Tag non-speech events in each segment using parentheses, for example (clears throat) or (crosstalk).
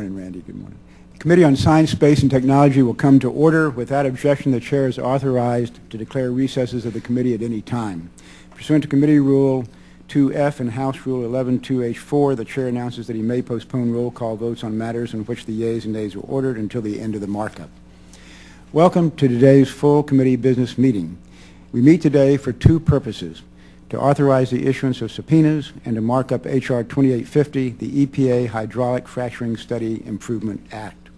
Morning, Randy. Good morning. The Committee on Science, Space, and Technology will come to order. Without objection, the chair is authorized to declare recesses of the committee at any time. Pursuant to Committee Rule 2F and House Rule 112H4, the chair announces that he may postpone roll call votes on matters in which the yeas and nays were ordered until the end of the markup. Welcome to today's full committee business meeting. We meet today for two purposes to authorize the issuance of subpoenas and to mark up H.R. 2850, the EPA Hydraulic Fracturing Study Improvement Act.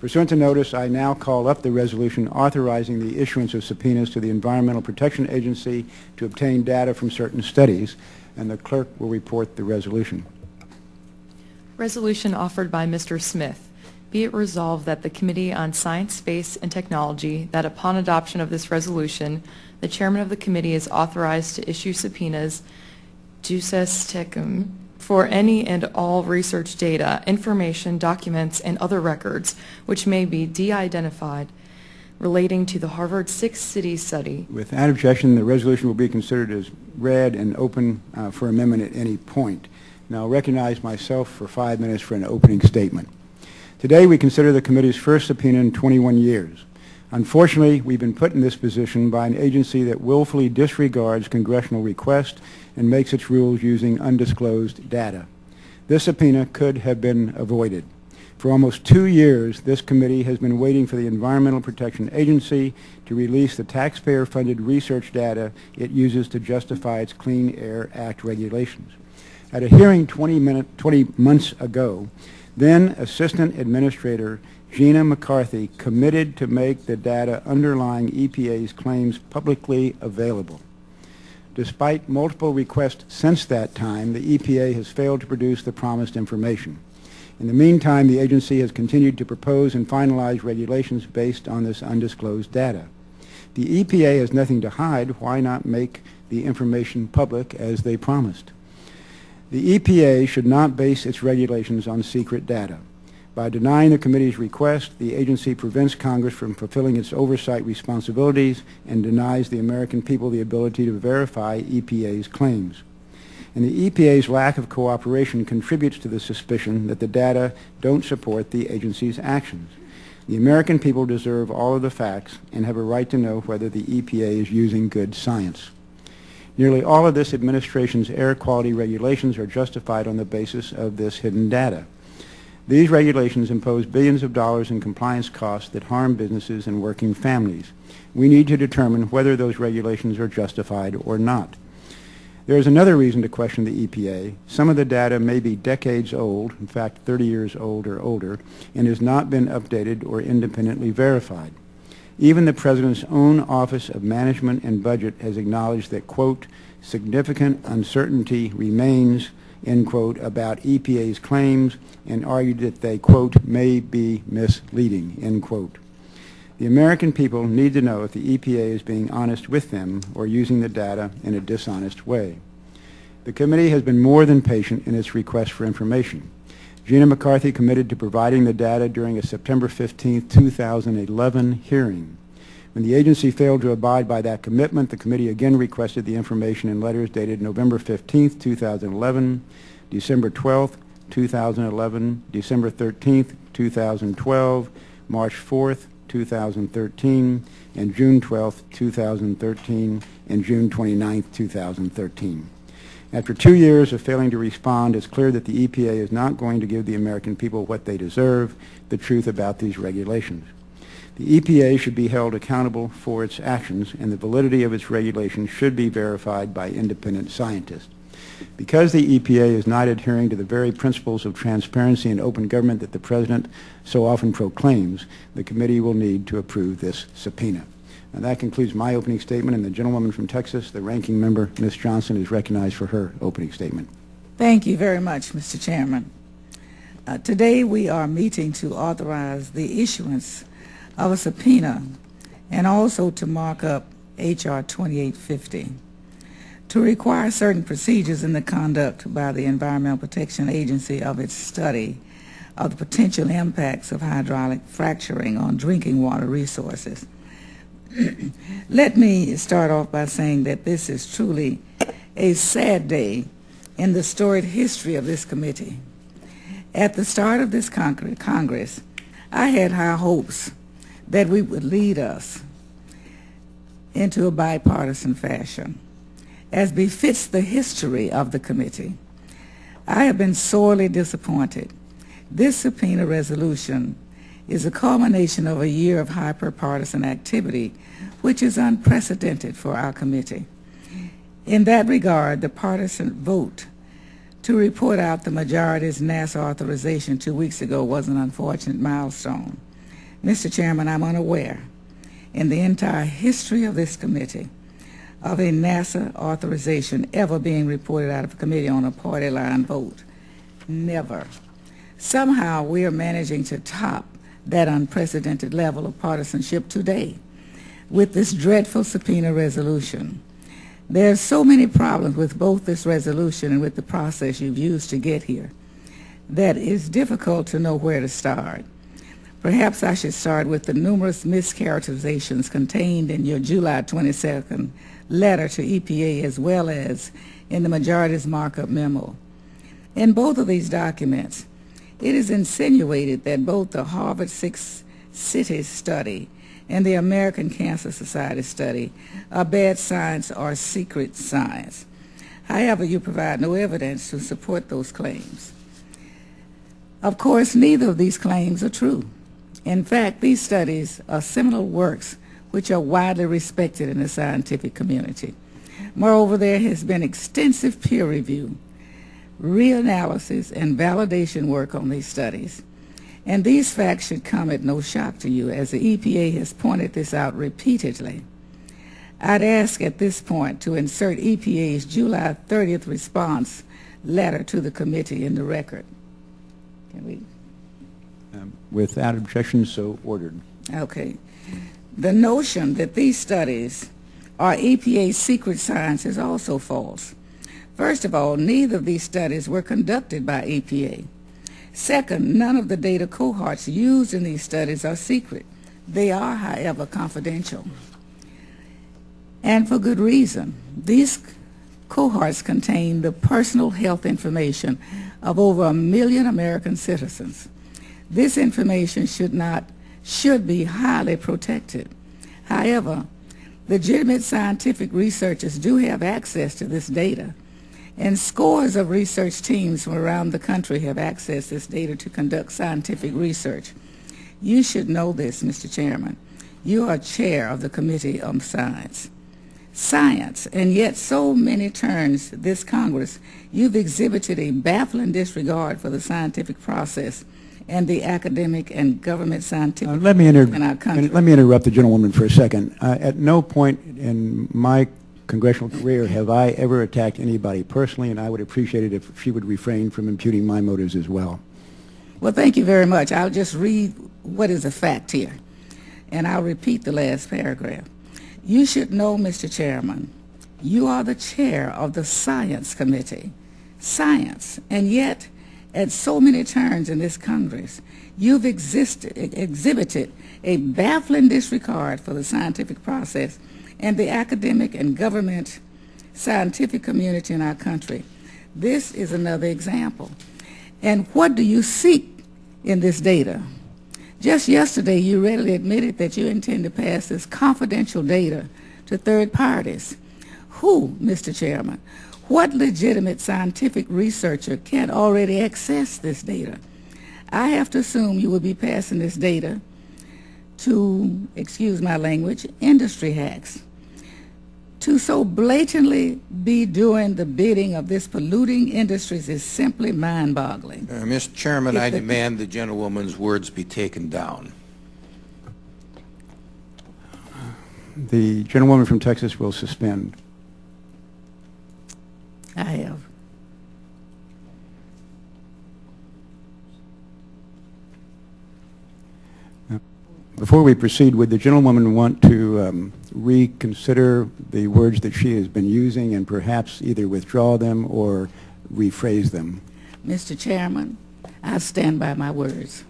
Pursuant to notice, I now call up the resolution authorizing the issuance of subpoenas to the Environmental Protection Agency to obtain data from certain studies, and the clerk will report the resolution. Resolution offered by Mr. Smith. Be it resolved that the Committee on Science, Space, and Technology, that upon adoption of this resolution, the chairman of the committee is authorized to issue subpoenas duces tecum for any and all research data, information, documents, and other records which may be de-identified relating to the Harvard Six Cities Study. Without objection, the resolution will be considered as read and open uh, for amendment at any point. Now, I'll recognize myself for five minutes for an opening statement. Today, we consider the committee's first subpoena in 21 years. Unfortunately, we've been put in this position by an agency that willfully disregards congressional requests and makes its rules using undisclosed data. This subpoena could have been avoided. For almost two years, this committee has been waiting for the Environmental Protection Agency to release the taxpayer-funded research data it uses to justify its Clean Air Act regulations. At a hearing 20, minute, 20 months ago, then Assistant Administrator Gina McCarthy committed to make the data underlying EPA's claims publicly available. Despite multiple requests since that time, the EPA has failed to produce the promised information. In the meantime, the agency has continued to propose and finalize regulations based on this undisclosed data. The EPA has nothing to hide. Why not make the information public as they promised? The EPA should not base its regulations on secret data. By denying the committee's request, the agency prevents Congress from fulfilling its oversight responsibilities and denies the American people the ability to verify EPA's claims. And the EPA's lack of cooperation contributes to the suspicion that the data don't support the agency's actions. The American people deserve all of the facts and have a right to know whether the EPA is using good science. Nearly all of this administration's air quality regulations are justified on the basis of this hidden data. These regulations impose billions of dollars in compliance costs that harm businesses and working families. We need to determine whether those regulations are justified or not. There is another reason to question the EPA. Some of the data may be decades old, in fact 30 years old or older, and has not been updated or independently verified. Even the President's own Office of Management and Budget has acknowledged that, quote, significant uncertainty remains end quote, about EPA's claims and argued that they, quote, may be misleading, end quote. The American people need to know if the EPA is being honest with them or using the data in a dishonest way. The committee has been more than patient in its request for information. Gina McCarthy committed to providing the data during a September 15, 2011 hearing. When the agency failed to abide by that commitment, the committee again requested the information in letters dated November 15, 2011, December 12, 2011, December 13, 2012, March 4, 2013, and June 12, 2013, and June 29, 2013. After two years of failing to respond, it's clear that the EPA is not going to give the American people what they deserve, the truth about these regulations. The EPA should be held accountable for its actions, and the validity of its regulations should be verified by independent scientists. Because the EPA is not adhering to the very principles of transparency and open government that the President so often proclaims, the committee will need to approve this subpoena. And that concludes my opening statement, and the gentlewoman from Texas, the ranking member, Ms. Johnson, is recognized for her opening statement. Thank you very much, Mr. Chairman. Uh, today we are meeting to authorize the issuance of a subpoena and also to mark up H.R. 2850 to require certain procedures in the conduct by the Environmental Protection Agency of its study of the potential impacts of hydraulic fracturing on drinking water resources. (clears throat) Let me start off by saying that this is truly a sad day in the storied history of this committee. At the start of this con- Congress, I had high hopes that we would lead us into a bipartisan fashion, as befits the history of the committee. I have been sorely disappointed. This subpoena resolution is a culmination of a year of hyper-partisan activity, which is unprecedented for our committee. In that regard, the partisan vote to report out the majority's NASA authorization two weeks ago was an unfortunate milestone. Mr. Chairman, I'm unaware in the entire history of this committee of a NASA authorization ever being reported out of a committee on a party line vote. Never. Somehow we are managing to top that unprecedented level of partisanship today with this dreadful subpoena resolution. There are so many problems with both this resolution and with the process you've used to get here that it's difficult to know where to start. Perhaps I should start with the numerous mischaracterizations contained in your July 22nd letter to EPA as well as in the majority's markup memo. In both of these documents, it is insinuated that both the Harvard Six Cities study and the American Cancer Society study are bad science or secret science. However, you provide no evidence to support those claims. Of course, neither of these claims are true. In fact, these studies are seminal works which are widely respected in the scientific community. Moreover, there has been extensive peer review, reanalysis, and validation work on these studies. And these facts should come at no shock to you, as the EPA has pointed this out repeatedly. I'd ask at this point to insert EPA's July 30th response letter to the committee in the record. Can we? Um, Without objection, so ordered. Okay. The notion that these studies are EPA's secret science is also false. First of all, neither of these studies were conducted by EPA. Second, none of the data cohorts used in these studies are secret. They are, however, confidential. And for good reason. These cohorts contain the personal health information of over a million American citizens. This information should not should be highly protected. However, legitimate scientific researchers do have access to this data, and scores of research teams from around the country have accessed this data to conduct scientific research. You should know this, Mr. Chairman. You are chair of the Committee on Science. Science, and yet so many turns this Congress, you've exhibited a baffling disregard for the scientific process and the academic and government scientific Uh, Let me, inter- in our country. let me interrupt the gentlewoman for a second. Uh, At no point in my congressional career have I ever attacked anybody personally, and I would appreciate it if she would refrain from imputing my motives as well. Well, thank you very much. I'll just read what is a fact here, and I'll repeat the last paragraph. You should know, Mr. Chairman, you are the chair of the Science Committee. Science, and yet, at so many turns in this Congress, you've existed, exhibited a baffling disregard for the scientific process and the academic and government scientific community in our country. This is another example. And what do you seek in this data? Just yesterday, you readily admitted that you intend to pass this confidential data to third parties. Who, Mr. Chairman? What legitimate scientific researcher can't already access this data? I have to assume you will be passing this data to, excuse my language, industry hacks. To so blatantly be doing the bidding of this polluting industries is simply mind-boggling. Uh, Mr. Chairman, If I the- demand the gentlewoman's words be taken down. The gentlewoman from Texas will suspend. I have. Before we proceed, would the gentlewoman want to um, reconsider the words that she has been using and perhaps either withdraw them or rephrase them? Mr. Chairman, I stand by my words.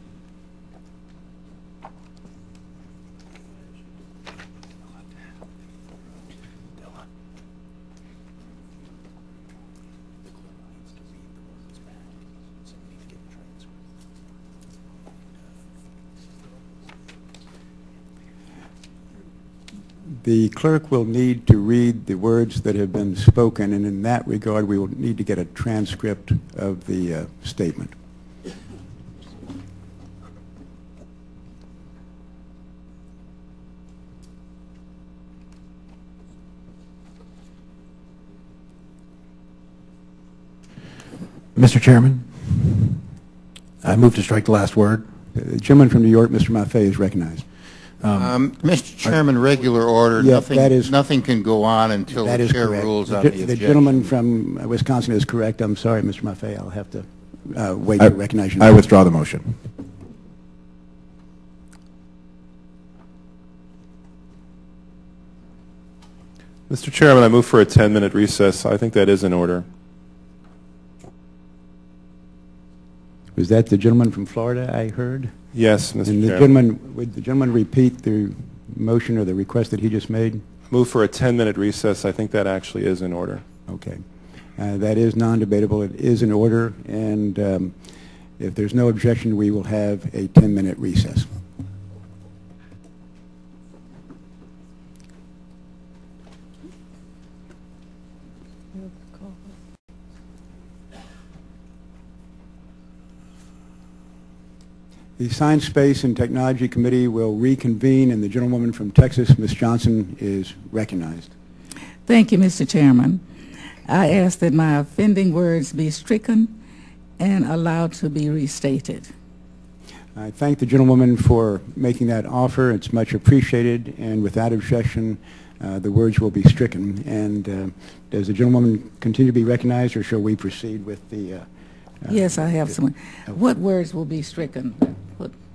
The clerk will need to read the words that have been spoken, and in that regard, we will need to get a transcript of the uh, statement. Mr. Chairman, I move to strike the last word. The gentleman from New York, Mr. Maffei, is recognized. Um, Mr. Chairman, regular order, Yeah, nothing, that is- nothing can go on until That the is chair correct. rules The on gen- the The objection. gentleman from uh, Wisconsin is correct. I'm sorry, Mr. Maffei, I'll have to uh, wait I- to recognize you. I withdraw the motion. Mr. Chairman, I move for a 10-minute recess. I think that is in order. Was that the gentleman from Florida I heard? Yes, Mr. And the Chairman. gentleman, would the gentleman repeat the motion or the request that he just made? Move for a 10-minute recess. I think that actually is in order. Okay. Uh, That is non-debatable. It is in order, and um, if there's no objection, we will have a 10-minute recess. The Science, Space, and Technology Committee will reconvene, and the gentlewoman from Texas, Ms. Johnson, is recognized. Thank you, Mr. Chairman. I ask that my offending words be stricken and allowed to be restated. I thank the gentlewoman for making that offer. It's much appreciated, and without objection, uh, the words will be stricken. And uh, does the gentlewoman continue to be recognized, or shall we proceed with the... uh, uh, Yes, I have some. What words will be stricken?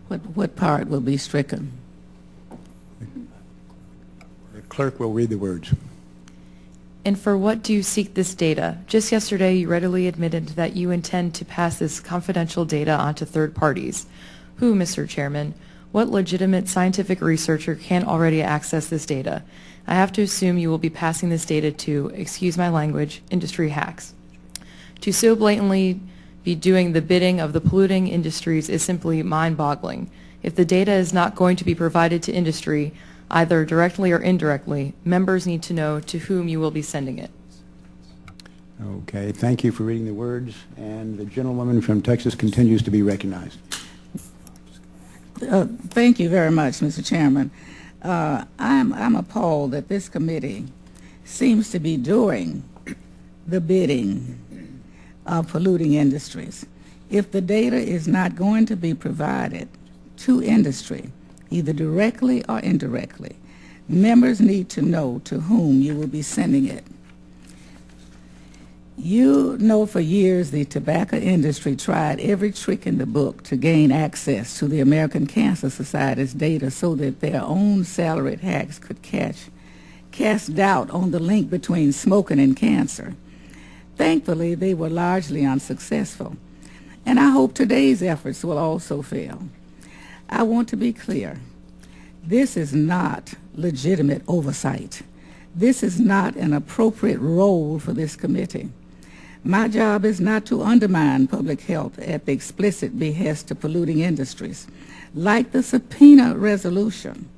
What, what, what part will be stricken? The clerk will read the words. And for what do you seek this data? Just yesterday, you readily admitted that you intend to pass this confidential data onto third parties. Who, Mr. Chairman? What legitimate scientific researcher can already access this data? I have to assume you will be passing this data to, excuse my language, industry hacks. To so blatantly be doing the bidding of the polluting industries is simply mind-boggling. If the data is not going to be provided to industry, either directly or indirectly, members need to know to whom you will be sending it. Okay, thank you for reading the words, and the gentlewoman from Texas continues to be recognized. Uh, Thank you very much, Mr. Chairman. Uh, I'm, I'm appalled that this committee seems to be doing the bidding of polluting industries. If the data is not going to be provided to industry, either directly or indirectly, members need to know to whom you will be sending it. You know for years the tobacco industry tried every trick in the book to gain access to the American Cancer Society's data so that their own salaried hacks could catch, cast doubt on the link between smoking and cancer. Thankfully, they were largely unsuccessful, and I hope today's efforts will also fail. I want to be clear. This is not legitimate oversight. This is not an appropriate role for this committee. My job is not to undermine public health at the explicit behest of polluting industries. Like the subpoena resolution,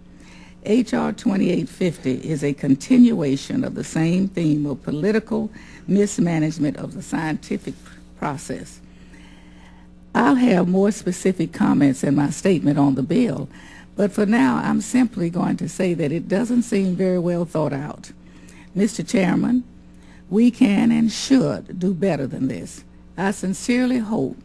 H.R. 2850 is a continuation of the same theme of political mismanagement of the scientific process. I'll have more specific comments in my statement on the bill, but for now, I'm simply going to say that it doesn't seem very well thought out. Mr. Chairman, we can and should do better than this. I sincerely hope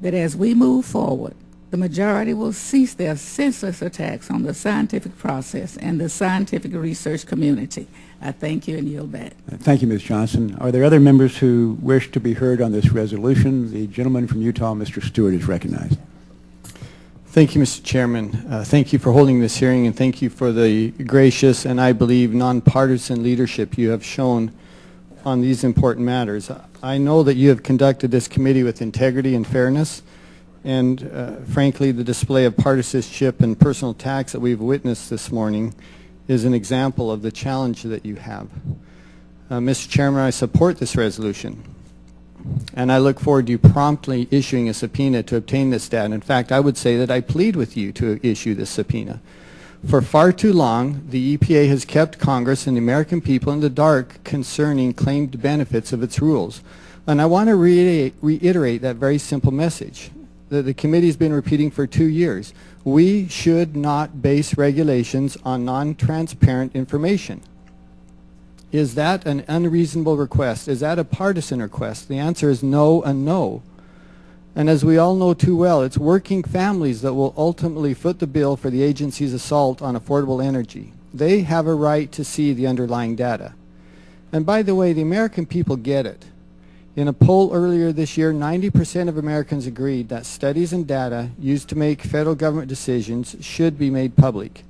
that as we move forward, the majority will cease their senseless attacks on the scientific process and the scientific research community. I thank you and yield back. Thank you, Ms. Johnson. Are there other members who wish to be heard on this resolution? The gentleman from Utah, Mr. Stewart, is recognized. Thank you, Mr. Chairman. Uh, Thank you for holding this hearing, and thank you for the gracious and I believe nonpartisan leadership you have shown on these important matters. I know that you have conducted this committee with integrity and fairness, and uh, frankly, the display of partisanship and personal attacks that we've witnessed this morning is an example of the challenge that you have. Uh, Mr. Chairman, I support this resolution and I look forward to you promptly issuing a subpoena to obtain this data. In fact, I would say that I plead with you to issue this subpoena. For far too long, the EPA has kept Congress and the American people in the dark concerning claimed benefits of its rules. And I want to reiterate, reiterate that very simple message that the committee has been repeating for two years. We should not base regulations on non-transparent information. Is that an unreasonable request? Is that a partisan request? The answer is no and no. And as we all know too well, it's working families that will ultimately foot the bill for the agency's assault on affordable energy. They have a right to see the underlying data. And by the way, the American people get it. In a poll earlier this year, 90% of Americans agreed that studies and data used to make federal government decisions should be made public.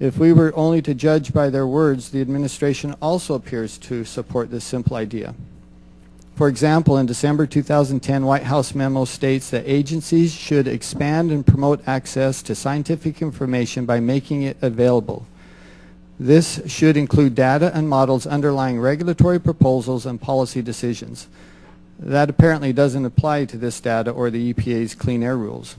If we were only to judge by their words, the administration also appears to support this simple idea. For example, in December 2010, White House memo states that agencies should expand and promote access to scientific information by making it available. This should include data and models underlying regulatory proposals and policy decisions. That apparently doesn't apply to this data or the EPA's clean air rules.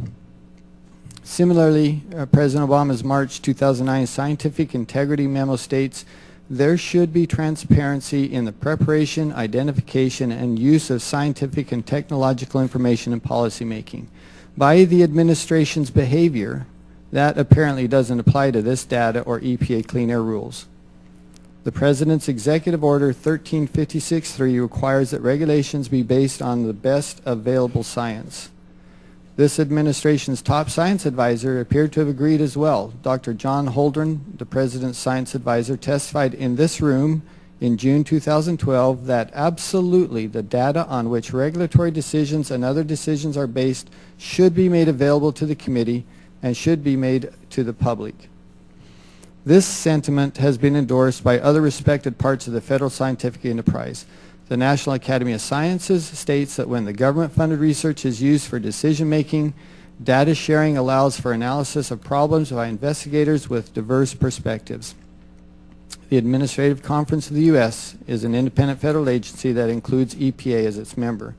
Similarly, uh, President Obama's March 2009 scientific integrity memo states there should be transparency in the preparation, identification, and use of scientific and technological information in policymaking. By the administration's behavior, that apparently doesn't apply to this data or EPA clean air rules. The President's Executive Order 13563 requires that regulations be based on the best available science. This administration's top science advisor appeared to have agreed as well. Dr. John Holdren, the President's science advisor, testified in this room in June 2012 that absolutely the data on which regulatory decisions and other decisions are based should be made available to the committee and should be made to the public. This sentiment has been endorsed by other respected parts of the federal scientific enterprise. The National Academy of Sciences states that when the government-funded research is used for decision-making, data sharing allows for analysis of problems by investigators with diverse perspectives. The Administrative Conference of the U.S. is an independent federal agency that includes EPA as its member.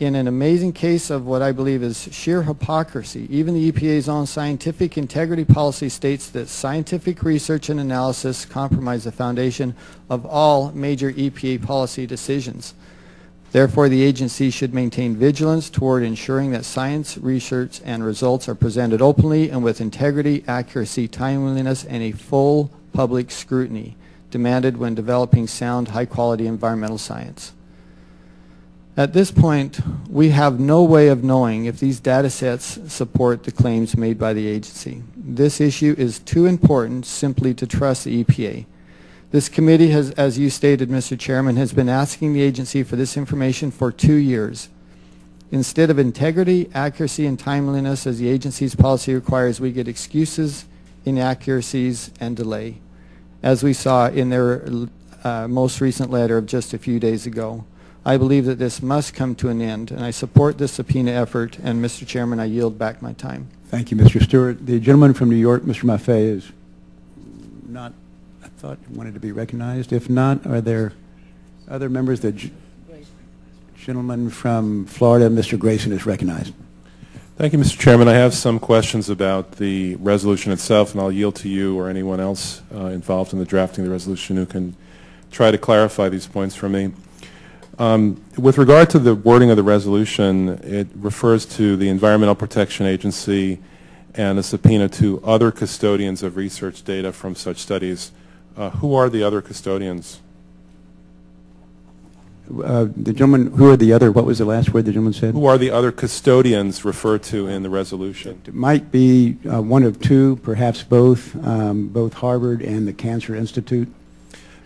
In an amazing case of what I believe is sheer hypocrisy, even the EPA's own scientific integrity policy states that scientific research and analysis compromise the foundation of all major EPA policy decisions. Therefore, the agency should maintain vigilance toward ensuring that science, research, and results are presented openly and with integrity, accuracy, timeliness, and a full public scrutiny demanded when developing sound, high-quality environmental science. At this point, we have no way of knowing if these data sets support the claims made by the agency. This issue is too important simply to trust the EPA. This committee has, as you stated, Mr. Chairman, has been asking the agency for this information for two years. Instead of integrity, accuracy, and timeliness as the agency's policy requires, we get excuses, inaccuracies, and delay, as we saw in their uh, most recent letter of just a few days ago. I believe that this must come to an end, and I support this subpoena effort, and Mr. Chairman, I yield back my time. Thank you, Mr. Stewart. The gentleman from New York, Mr. Maffei, is not, I thought, wanted to be recognized. If not, are there other members? The g- gentleman from Florida, Mr. Grayson, is recognized. Thank you, Mr. Chairman. I have some questions about the resolution itself, and I'll yield to you or anyone else uh, involved in the drafting of the resolution who can try to clarify these points for me. Um, with regard to the wording of the resolution, it refers to the Environmental Protection Agency and a subpoena to other custodians of research data from such studies. Uh, who are the other custodians? Uh, The gentleman, who are the other, what was the last word the gentleman said? Who are the other custodians referred to in the resolution? It might be uh, one of two, perhaps both, um, both Harvard and the Cancer Institute.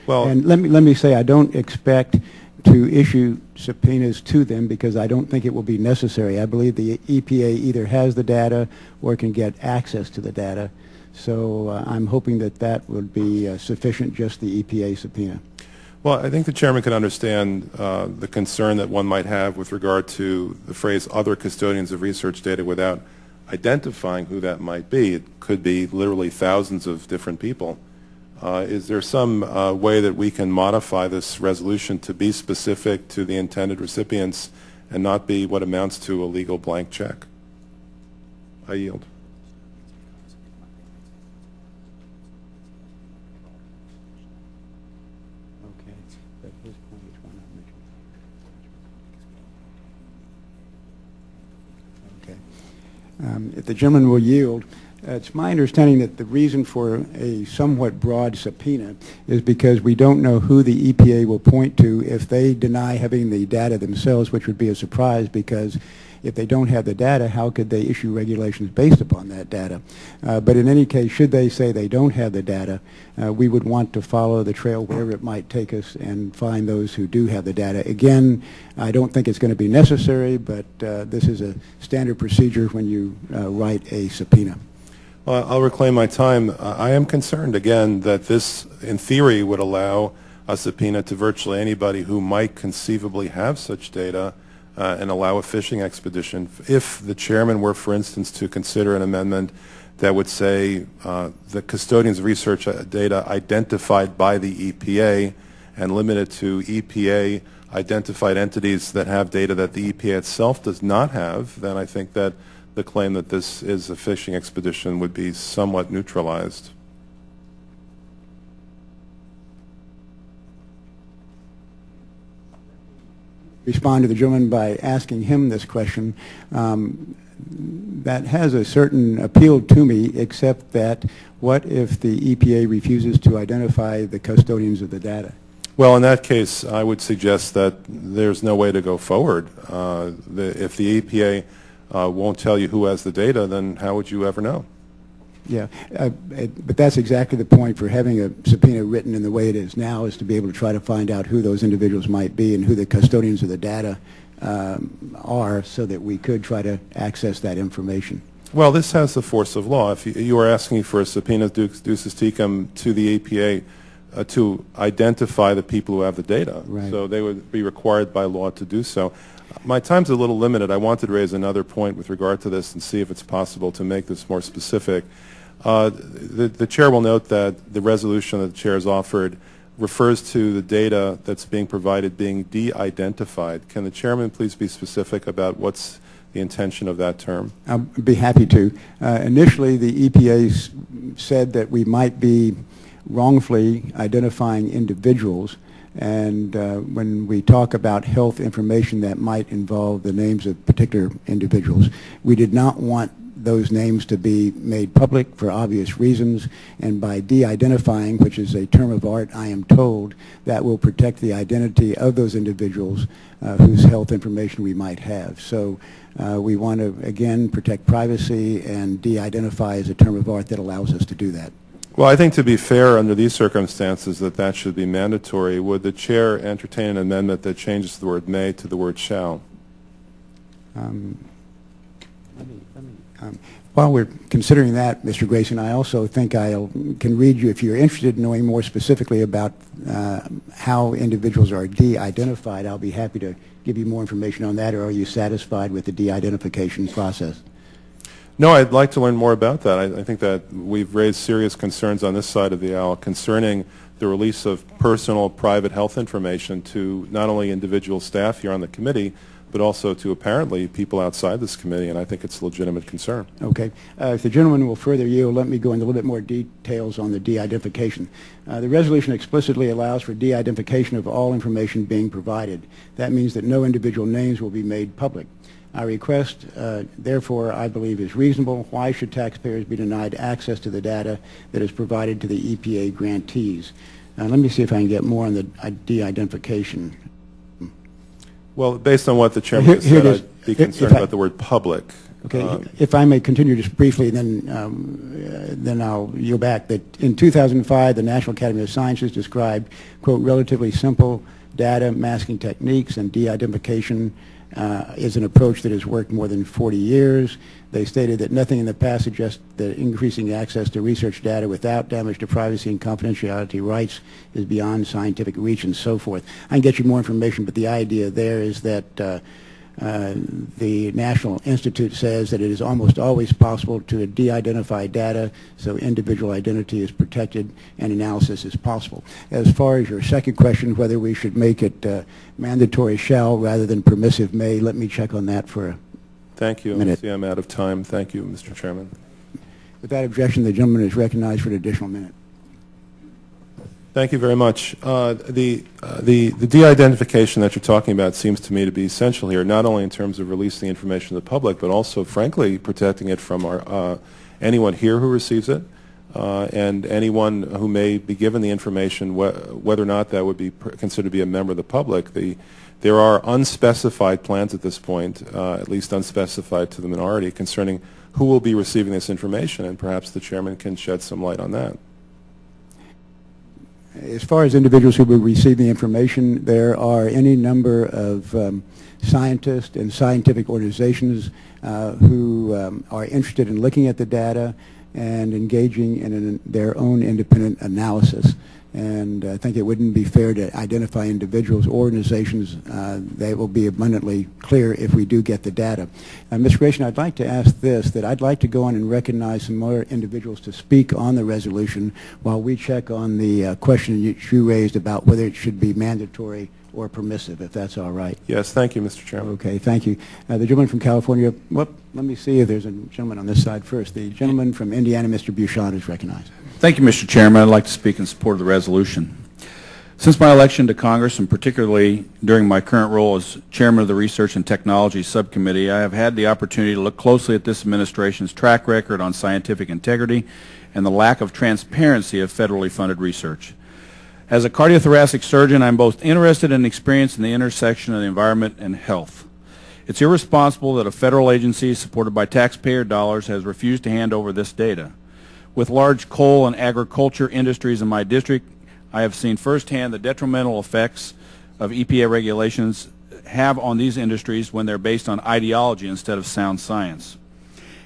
Well, And let me, let me say, I don't expect to issue subpoenas to them because I don't think it will be necessary. I believe the EPA either has the data or can get access to the data. So uh, I'm hoping that that would be uh, sufficient, just the EPA subpoena. Well, I think the chairman can understand uh, the concern that one might have with regard to the phrase "other custodians of research data" without identifying who that might be. It could be literally thousands of different people. Uh, is there some uh, way that we can modify this resolution to be specific to the intended recipients and not be what amounts to a legal blank check? I yield. Okay. Um, if the gentleman will yield, it's my understanding that the reason for a somewhat broad subpoena is because we don't know who the EPA will point to if they deny having the data themselves, which would be a surprise because if they don't have the data, how could they issue regulations based upon that data? Uh, But in any case, should they say they don't have the data, uh, we would want to follow the trail wherever it might take us and find those who do have the data. Again, I don't think it's going to be necessary, but uh, this is a standard procedure when you uh, write a subpoena. Well, I'll reclaim my time. I am concerned, again, that this, in theory, would allow a subpoena to virtually anybody who might conceivably have such data uh, and allow a fishing expedition. If the chairman were, for instance, to consider an amendment that would say uh, the custodians research uh, data identified by the EPA and limited to EPA identified entities that have data that the EPA itself does not have, then I think that the claim that this is a fishing expedition would be somewhat neutralized. respond to the gentleman by asking him this question. Um, that has a certain appeal to me, except that what if the EPA refuses to identify the custodians of the data? Well, in that case, I would suggest that there's no way to go forward. Uh, the, if the EPA uh, won't tell you who has the data, then how would you ever know? Yeah, uh, it, but that's exactly the point for having a subpoena written in the way it is now, is to be able to try to find out who those individuals might be and who the custodians of the data um, are, so that we could try to access that information. Well, this has the force of law. If you, you are asking for a subpoena duces tecum to the EPA uh, to identify the people who have the data, Right. so they would be required by law to do so. My time's a little limited. I wanted to raise another point with regard to this and see if it's possible to make this more specific. Uh, the, the chair will note that the resolution that the chair has offered refers to the data that's being provided being de-identified. Can the chairman please be specific about what's the intention of that term? I'll be happy to. Uh, initially, the EPA said that we might be wrongfully identifying individuals, and uh, when we talk about health information that might involve the names of particular individuals, we did not want those names to be made public for obvious reasons, and by de-identifying, which is a term of art, I am told, that will protect the identity of those individuals uh, whose health information we might have. So uh, we want to, again, protect privacy, and de-identify is a term of art that allows us to do that. Well, I think to be fair under these circumstances that that should be mandatory. Would the chair entertain an amendment that changes the word may to the word shall? Um, um, While we're considering that, Mr. Grayson, I also think I can read you, if you're interested in knowing more specifically about uh, how individuals are de-identified, I'll be happy to give you more information on that, or are you satisfied with the de-identification process? No, I'd like to learn more about that. I, I think that we've raised serious concerns on this side of the aisle concerning the release of personal, private health information to not only individual staff here on the committee, but also to apparently people outside this committee, and I think it's a legitimate concern. Okay. Uh, If the gentleman will further yield, let me go into a little bit more details on the de-identification. Uh, The resolution explicitly allows for de-identification of all information being provided. That means that no individual names will be made public. Our request, uh, therefore, I believe is reasonable. Why should taxpayers be denied access to the data that is provided to the EPA grantees? Uh, Let me see if I can get more on the de-identification. Well, based on what the chairman Here- here said. I'd be concerned I- about the word public. Okay, Uh, if I may continue just briefly, then, um, uh, then I'll yield back, that in 2005, the National Academy of Sciences described, quote, relatively simple data masking techniques and de-identification uh, is an approach that has worked more than 40 years. They stated that nothing in the past suggests that increasing access to research data without damage to privacy and confidentiality rights is beyond scientific reach and so forth. I can get you more information, but the idea there is that uh, uh, the National Institute says that it is almost always possible to de-identify data so individual identity is protected and analysis is possible. As far as your second question, whether we should make it uh, mandatory shall rather than permissive may, let me check on that for a Thank you. I see I'm out of time. Thank you, Mr. Chairman. Without objection, the gentleman is recognized for an additional minute. Thank you very much. Uh, The uh, the the de-identification that you're talking about seems to me to be essential here, not only in terms of releasing the information to the public, but also, frankly, protecting it from our uh, anyone here who receives it, uh, and anyone who may be given the information, wh- whether or not that would be considered to be a member of the public. The There are unspecified plans at this point, uh, at least unspecified to the minority, concerning who will be receiving this information, and perhaps the chairman can shed some light on that. As far as individuals who will receive the information, there are any number of um, scientists and scientific organizations uh, who um, are interested in looking at the data and engaging in an, their own independent analysis. And I think it wouldn't be fair to identify individuals or organizations. Uh, they will be abundantly clear if we do get the data. Uh, Ms. Grayson, I'd like to ask this, that I'd like to go on and recognize some more individuals to speak on the resolution while we check on the uh, question you, raised about whether it should be mandatory or permissive, if that's all right. Yes, thank you, Mr. Chairman. Okay, thank you. Uh, The gentleman from California, whoop, let me see if there's a gentleman on this side first. The gentleman from Indiana, Mr. Bucshon, is recognized. Thank you, Mr. Chairman. I'd like to speak in support of the resolution. Since my election to Congress, and particularly during my current role as Chairman of the Research and Technology Subcommittee, I have had the opportunity to look closely at this administration's track record on scientific integrity and the lack of transparency of federally funded research. As a cardiothoracic surgeon, I'm both interested and experienced in the intersection of the environment and health. It's irresponsible that a federal agency supported by taxpayer dollars has refused to hand over this data. With large coal and agriculture industries in my district, I have seen firsthand the detrimental effects of EPA regulations have on these industries when they're based on ideology instead of sound science.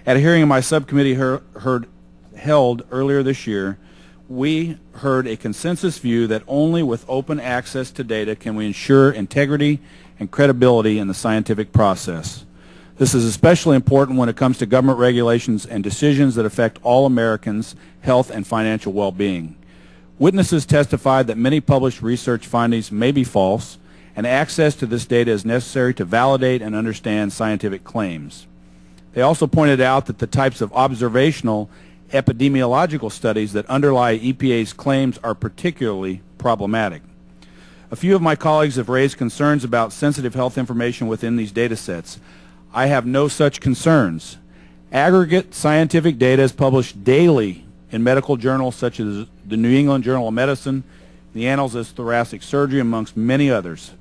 At a hearing my subcommittee heard, heard, held earlier this year, we heard a consensus view that only with open access to data can we ensure integrity and credibility in the scientific process. This is especially important when it comes to government regulations and decisions that affect all Americans' health and financial well-being. Witnesses testified that many published research findings may be false, and access to this data is necessary to validate and understand scientific claims. They also pointed out that the types of observational epidemiological studies that underlie EPA's claims are particularly problematic. A few of my colleagues have raised concerns about sensitive health information within these data sets. I have no such concerns. Aggregate scientific data is published daily in medical journals such as the New England Journal of Medicine, the Annals of Thoracic Surgery, amongst many others.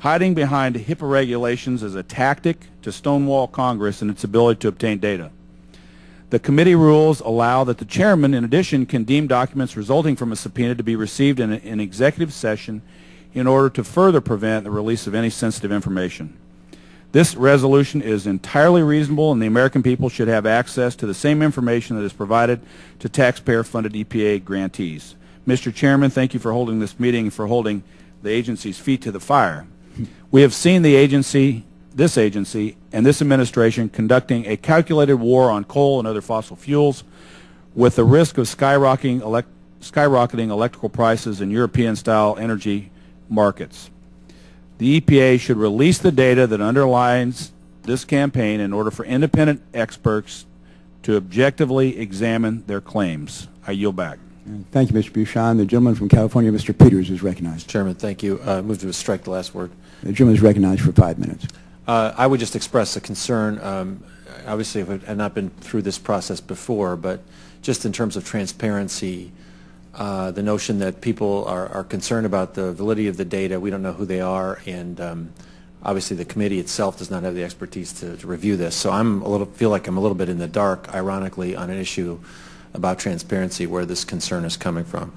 Hiding behind HIPAA regulations is a tactic to stonewall Congress and its ability to obtain data. The committee rules allow that the chairman, in addition, can deem documents resulting from a subpoena to be received in an executive session in order to further prevent the release of any sensitive information. This resolution is entirely reasonable, and the American people should have access to the same information that is provided to taxpayer-funded EPA grantees. Mr. Chairman, thank you for holding this meeting and for holding the agency's feet to the fire. We have seen the agency, this agency, and this administration conducting a calculated war on coal and other fossil fuels with the risk of skyrocketing, elect skyrocketing electrical prices in European-style energy markets. The EPA should release the data that underlines this campaign in order for independent experts to objectively examine their claims. I yield back. Thank you, Mr. Bucshon. The gentleman from California, Mr. Peters, is recognized. Chairman, thank you. Uh, move to strike the last word. The gentleman is recognized for five minutes. Uh, I would just express a concern. Um, obviously, I have not been through this process before, but just in terms of transparency, uh, the notion that people are, are, concerned about the validity of the data, we don't know who they are, and um, obviously the committee itself does not have the expertise to, to, review this. So I'm a little feel like I'm a little bit in the dark, ironically, on an issue about transparency where this concern is coming from.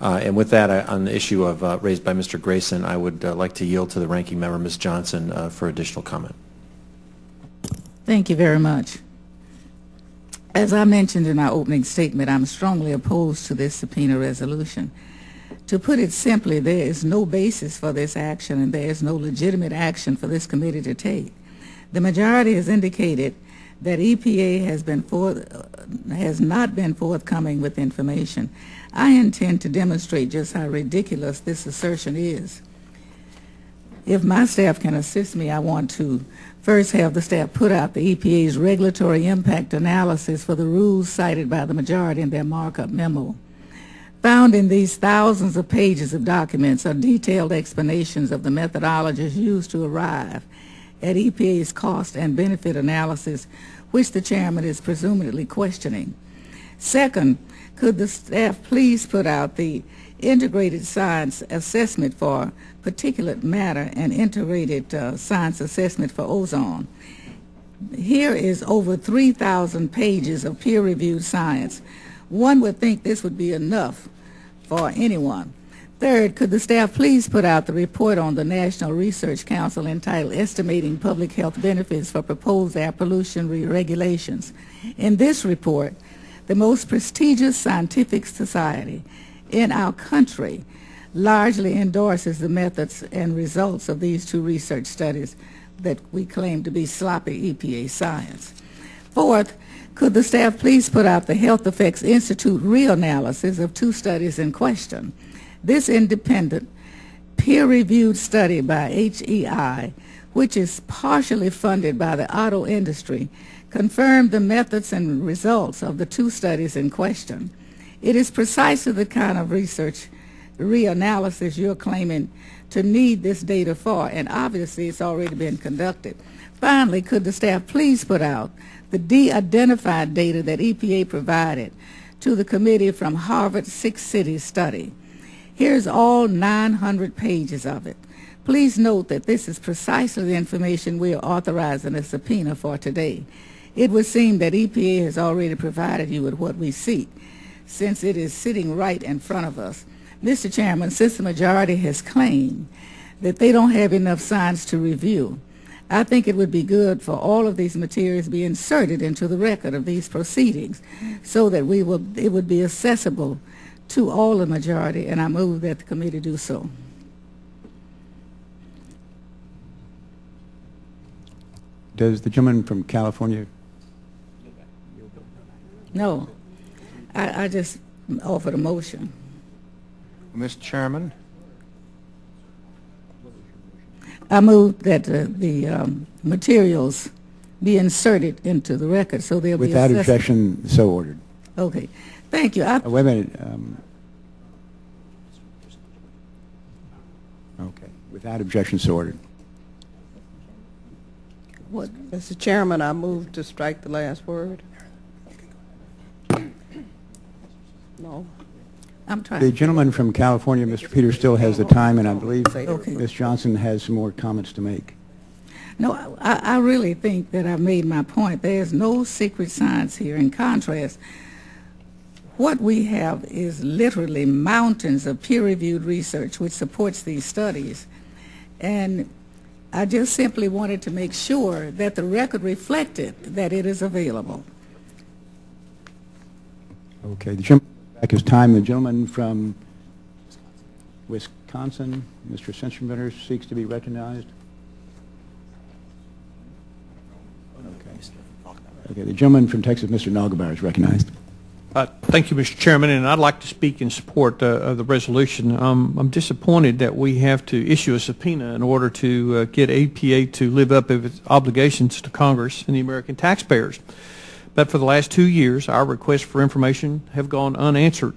Uh, and with that, I, on the issue of uh, raised by Mr. Grayson, I would uh, like to yield to the ranking member, Ms. Johnson, uh, for additional comment. Thank you very much. As I mentioned in my opening statement, I'm strongly opposed to this subpoena resolution. To put it simply, there is no basis for this action and there is no legitimate action for this committee to take. The majority has indicated that EPA has, been for, has not been forthcoming with information. I intend to demonstrate just how ridiculous this assertion is. If my staff can assist me, I want to first have the staff put out the EPA's regulatory impact analysis for the rules cited by the majority in their markup memo. Found in these thousands of pages of documents are detailed explanations of the methodologies used to arrive at EPA's cost and benefit analysis, which the chairman is presumably questioning. Second, could the staff please put out the integrated science assessment for particulate matter and integrated uh, science assessment for ozone? Here is over 3,000 pages of peer-reviewed science. One would think this would be enough for anyone. Third, could the staff please put out the report on the National Research Council entitled Estimating Public Health Benefits for Proposed Air Pollution Regulations? In this report, the most prestigious scientific society in our country largely endorses the methods and results of these two research studies that we claim to be sloppy EPA science. Fourth, could the staff please put out the Health Effects Institute reanalysis of two studies in question? This independent, peer-reviewed study by HEI, which is partially funded by the auto industry, confirmed the methods and results of the two studies in question. It is precisely the kind of research reanalysis you're claiming to need this data for, and obviously it's already been conducted. Finally, could the staff please put out the de-identified data that EPA provided to the committee from Harvard's Six Cities study? Here's all 900 pages of it. Please note that this is precisely the information we are authorizing a subpoena for today. It would seem that EPA has already provided you with what we seek, since it is sitting right in front of us. Mr. Chairman, since the majority has claimed that they don't have enough science to review, I think it would be good for all of these materials be inserted into the record of these proceedings so that we will, it would be accessible to all the majority, and I move that the committee do so. Does the gentleman from California, No, I, I just offered a motion. Mr. Chairman, I move that uh, the um, materials be inserted into the record so they'll be without accessible. objection, so ordered? Okay, thank you. I, Uh, Wait a minute. um, Okay, without objection, so ordered. what, Mr. Chairman, I move to strike the last word. No. I'm The gentleman from California, Mr. Peters, still has the time, and I believe Okay. Ms. Johnson has some more comments to make. no, I, I really think that I've made my point. There's no secret science here. In contrast, what we have is literally mountains of peer-reviewed research which supports these studies. And I just simply wanted to make sure that the record reflected that it is available. Okay, the gentleman back his time. The gentleman from Wisconsin, Mr. Sensenbrenner, seeks to be recognized. Okay. Okay, the gentleman from Texas, Mr. Neugebauer, is recognized. Uh, Thank you, Mr. Chairman, and I'd like to speak in support uh, of the resolution. Um, I'm disappointed that we have to issue a subpoena in order to uh, get EPA to live up to its obligations to Congress and the American taxpayers. But for the last two years, our requests for information have gone unanswered.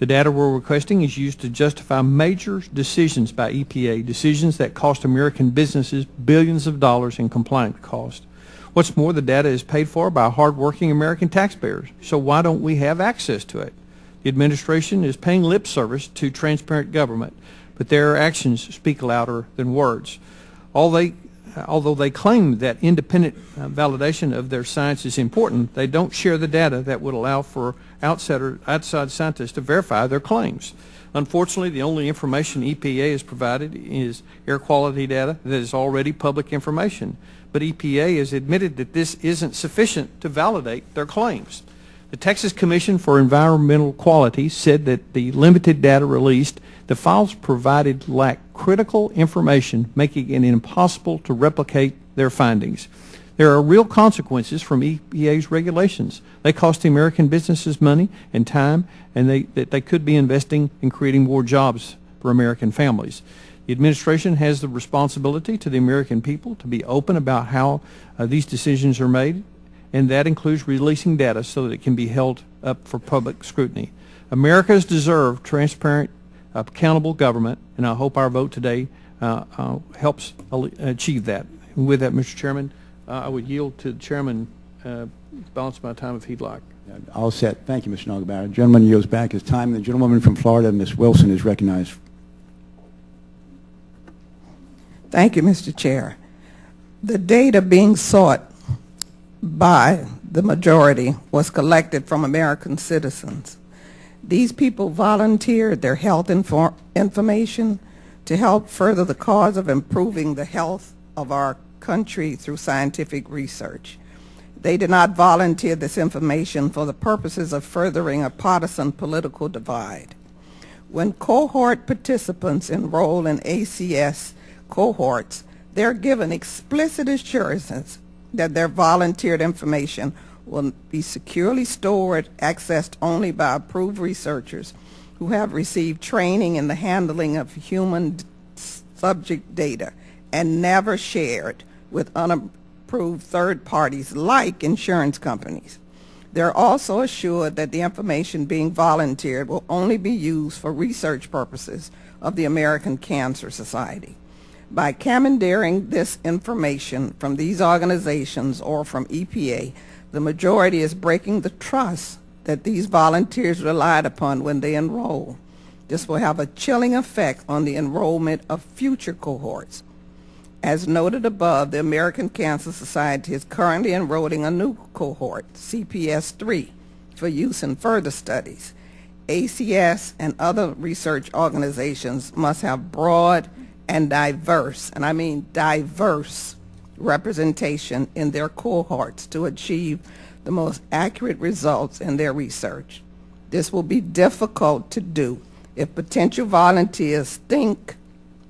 The data we're requesting is used to justify major decisions by EPA, decisions that cost American businesses billions of dollars in compliance costs. What's more, the data is paid for by hardworking American taxpayers, so why don't we have access to it? The administration is paying lip service to transparent government, but their actions speak louder than words. All they, although they claim that independent uh, validation of their science is important, they don't share the data that would allow for outsider, outside scientists to verify their claims. Unfortunately, the only information EPA has provided is air quality data that is already public information. But EPA has admitted that this isn't sufficient to validate their claims. The Texas Commission for Environmental Quality said that the limited data released, the files provided lack critical information, making it impossible to replicate their findings. There are real consequences from EPA's regulations. They cost the American businesses money and time, and they, that they could be investing in creating more jobs for American families. The administration has the responsibility to the American people to be open about how uh, these decisions are made, and that includes releasing data so that it can be held up for public scrutiny. Americans deserve transparent, accountable government, and I hope our vote today uh, uh, helps achieve that. And with that, Mr. Chairman, uh, I would yield to the chairman, uh, balance my time if he'd like. All set. Thank you, Mr. Neugebauer. Gentleman yields back his time. The gentlewoman from Florida, Ms. Wilson, is recognized. Thank you, Mr. Chair. The data being sought by the majority was collected from American citizens. These people volunteered their health infor- information to help further the cause of improving the health of our country through scientific research. They did not volunteer this information for the purposes of furthering a partisan political divide. When cohort participants enroll in ACS cohorts, they're given explicit assurances that their volunteered information will be securely stored, accessed only by approved researchers who have received training in the handling of human subject data and never shared with unapproved third parties like insurance companies. They're also assured that the information being volunteered will only be used for research purposes of the American Cancer Society. By commandeering this information from these organizations or from EPA, the majority is breaking the trust that these volunteers relied upon when they enroll. This will have a chilling effect on the enrollment of future cohorts. As noted above, the American Cancer Society is currently enrolling a new cohort, CPS 3, for use in further studies. ACS and other research organizations must have broad and diverse, and I mean diverse, representation in their cohorts to achieve the most accurate results in their research. This will be difficult to do if potential volunteers think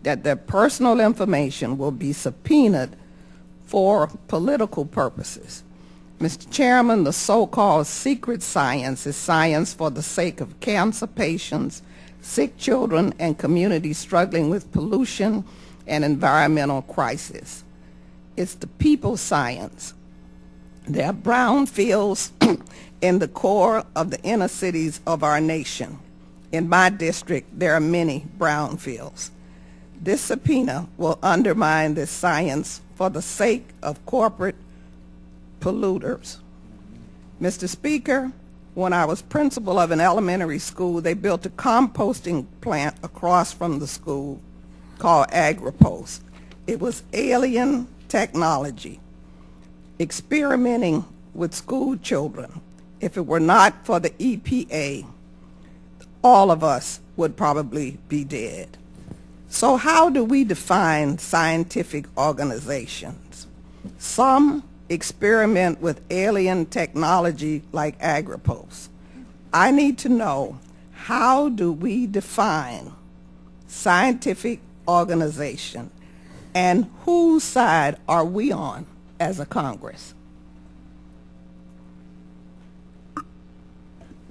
that their personal information will be subpoenaed for political purposes. Mr. Chairman, the so-called secret science is science for the sake of cancer patients, sick children, and communities struggling with pollution and environmental crisis. It's the people science. There are brownfields (clears throat) in the core of the inner cities of our nation. In my district, there are many brownfields. This subpoena will undermine this science for the sake of corporate polluters. Mr. Speaker, when I was principal of an elementary school, they built a composting plant across from the school called AgriPost. It was alien technology, experimenting with school children. If it were not for the EPA, all of us would probably be dead. So how do we define scientific organizations? Some experiment with alien technology like AgriPost. I need to know how do we define scientific organization and whose side are we on as a Congress?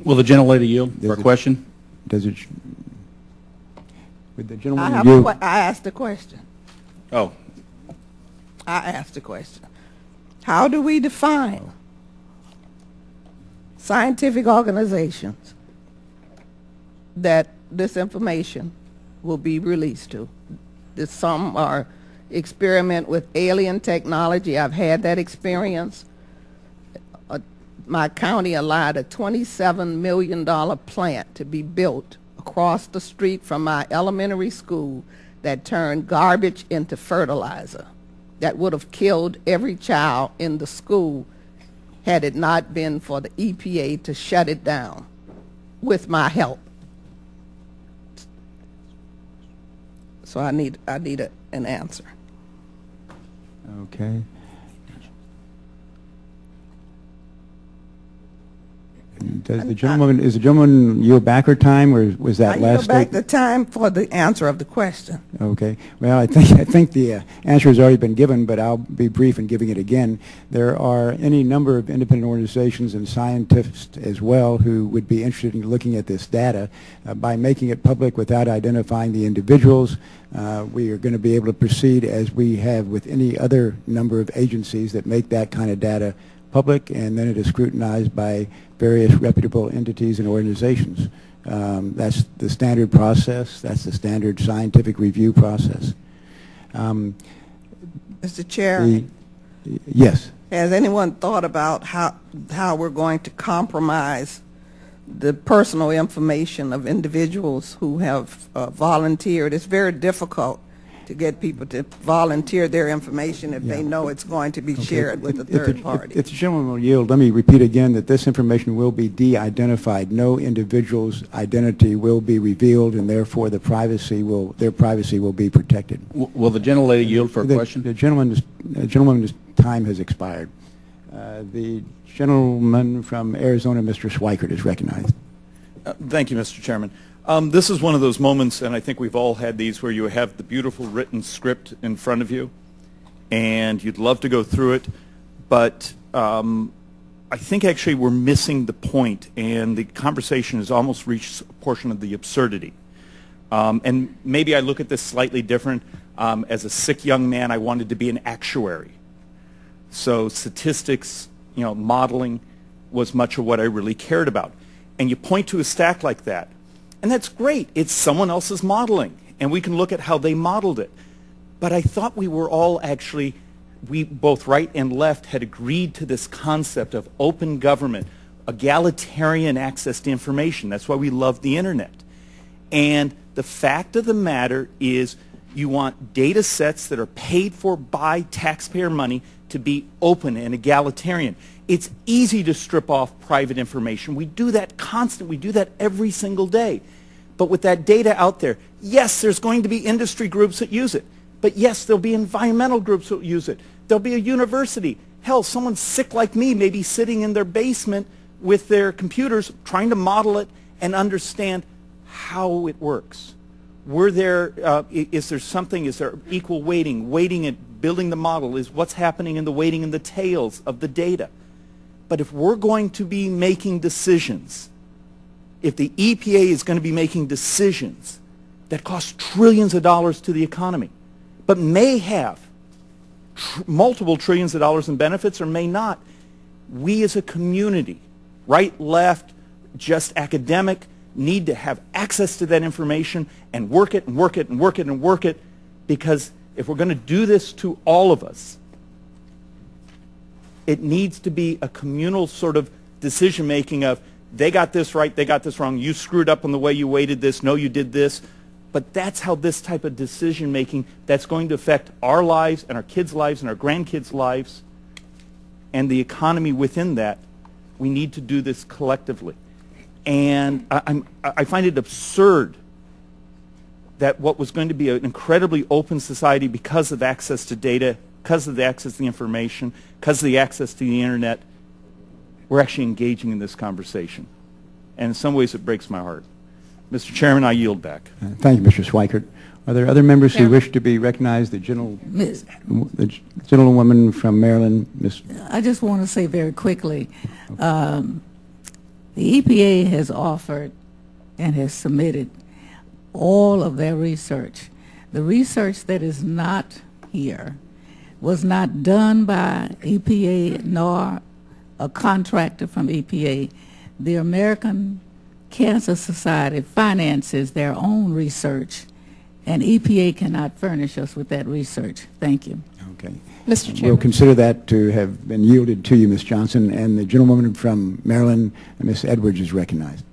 Will the gentlelady yield for a it- question? Does it, would the I gentleman have a yield? que- I asked a question. Oh, I asked a question. How do we define scientific organizations that this information will be released to? That some are experiment with alien technology. I've had that experience. Uh, My county allowed a $27 million plant to be built across the street from my elementary school that turned garbage into fertilizer that would have killed every child in the school had it not been for the EPA to shut it down with my help. So I need, I need a, an answer. Okay. Does the gentleman, is the gentleman yield back her time, or was that last I last yield back the statement? time for the answer of the question. Okay. Well, I think, (laughs) I think the uh, answer has already been given, but I'll be brief in giving it again. There are any number of independent organizations and scientists as well who would be interested in looking at this data. Uh, By making it public without identifying the individuals, uh, we are going to be able to proceed as we have with any other number of agencies that make that kind of data public, and then it is scrutinized by various reputable entities and organizations. Um, That's the standard process. That's the standard scientific review process. Um, Mr. Chair, the- Yes. has anyone thought about how, how we're going to compromise the personal information of individuals who have uh, volunteered? It's very difficult to get people to volunteer their information if they know it's going to be Okay. shared with a If- if the- third if- party. If the gentleman will yield, let me repeat again that this information will be de-identified. No individual's identity will be revealed, and therefore the privacy will, their privacy will be protected. W- Will the gentlelady yield for a The- question? The gentleman's, the gentleman's time has expired. Uh, The gentleman from Arizona, Mr. Schweikert, is recognized. Uh, Thank you, Mr. Chairman. Um, This is one of those moments, and I think we've all had these, where you have the beautiful written script in front of you, and you'd love to go through it, but um, I think actually we're missing the point, and the conversation has almost reached a portion of the absurdity. Um, And maybe I look at this slightly different. Um, As a sick young man, I wanted to be an actuary. So statistics, you know, modeling was much of what I really cared about. And you point to a stack like that, and that's great. It's someone else's modeling, and we can look at how they modeled it. But I thought we were all actually, we both right and left had agreed to this concept of open government, egalitarian access to information. That's why we love the internet. And the fact of the matter is you want data sets that are paid for by taxpayer money to be open and egalitarian. It's easy to strip off private information. We do that constantly. We do that every single day. But with that data out there, yes, there's going to be industry groups that use it. But yes, there'll be environmental groups that use it. There'll be a university. Hell, someone sick like me may be sitting in their basement with their computers trying to model it and understand how it works. Were there, uh, is there something, is there equal weighting, weighting it, building the model, is what's happening in the weighting and the tails of the data. But if we're going to be making decisions, if the EPA is going to be making decisions that cost trillions of dollars to the economy, but may have tr- multiple trillions of dollars in benefits or may not, we as a community, right, left, just academic, need to have access to that information and work it and work it and work it and work it because if we're going to do this to all of us, it needs to be a communal sort of decision making of they got this right, they got this wrong, you screwed up on the way you weighted this, no, you did this. But that's how this type of decision making that's going to affect our lives and our kids' lives and our grandkids' lives and the economy within that. We need to do this collectively. And I, I'm, I find it absurd that what was going to be an incredibly open society because of access to data, because of the access to the information, because of the access to the internet, we're actually engaging in this conversation. And in some ways it breaks my heart. Mr. Chairman, I yield back. Uh, Thank you, Mr. Schweikert. Are there other members who wish to be recognized? The gentle, Ms. the gentlewoman from Maryland, Ms. I just want to say very quickly, um, the EPA has offered and has submitted all of their research. The research that is not here was not done by EPA nor a contractor from EPA. The American Cancer Society finances their own research, and EPA cannot furnish us with that research. Thank you. Okay. Mr. Chairman. We'll consider that to have been yielded to you, Ms. Johnson, and the gentlewoman from Maryland, Ms. Edwards, is recognized.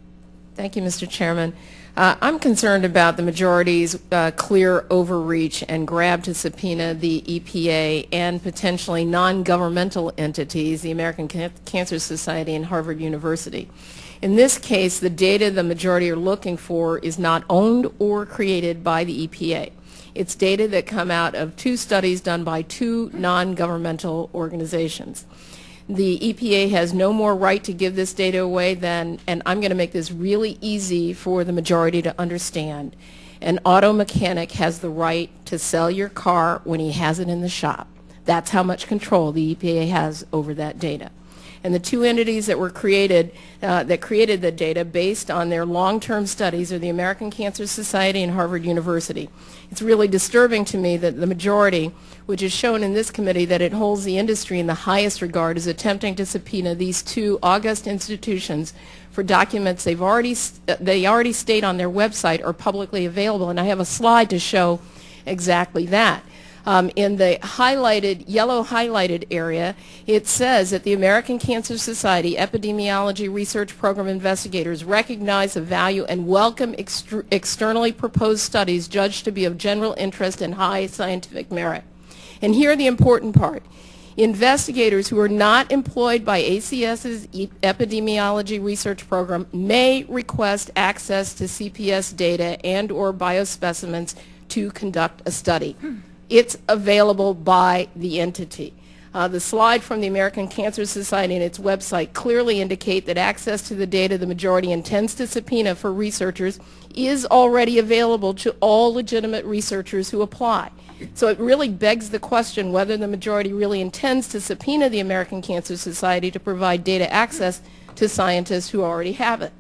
Thank you, Mr. Chairman. Uh, I'm concerned about the majority's uh, clear overreach and grab to subpoena the EPA and potentially non-governmental entities, the American Can- Cancer Society and Harvard University. In this case, the data the majority are looking for is not owned or created by the EPA. It's data that come out of two studies done by two non-governmental organizations. The EPA has no more right to give this data away than, and I'm going to make this really easy for the majority to understand, an auto mechanic has the right to sell your car when he has it in the shop. That's how much control the EPA has over that data. And the two entities that were created, uh, that created the data based on their long-term studies are the American Cancer Society and Harvard University. It's really disturbing to me that the majority, which is shown in this committee that it holds the industry in the highest regard, is attempting to subpoena these two august institutions for documents they've already, uh, they already state on their website are publicly available. And I have a slide to show exactly that. Um, in the highlighted, yellow highlighted area, it says that the American Cancer Society Epidemiology Research Program investigators recognize the value and welcome externally proposed studies judged to be of general interest and high scientific merit. And here the important part. Investigators who are not employed by ACS's epidemiology research program may request access to CPS data and or biospecimens to conduct a study. It's available by the entity. Uh, the slide from the American Cancer Society and its website clearly indicate that access to the data the majority intends to subpoena for researchers is already available to all legitimate researchers who apply. So it really begs the question whether the majority really intends to subpoena the American Cancer Society to provide data access to scientists who already have it.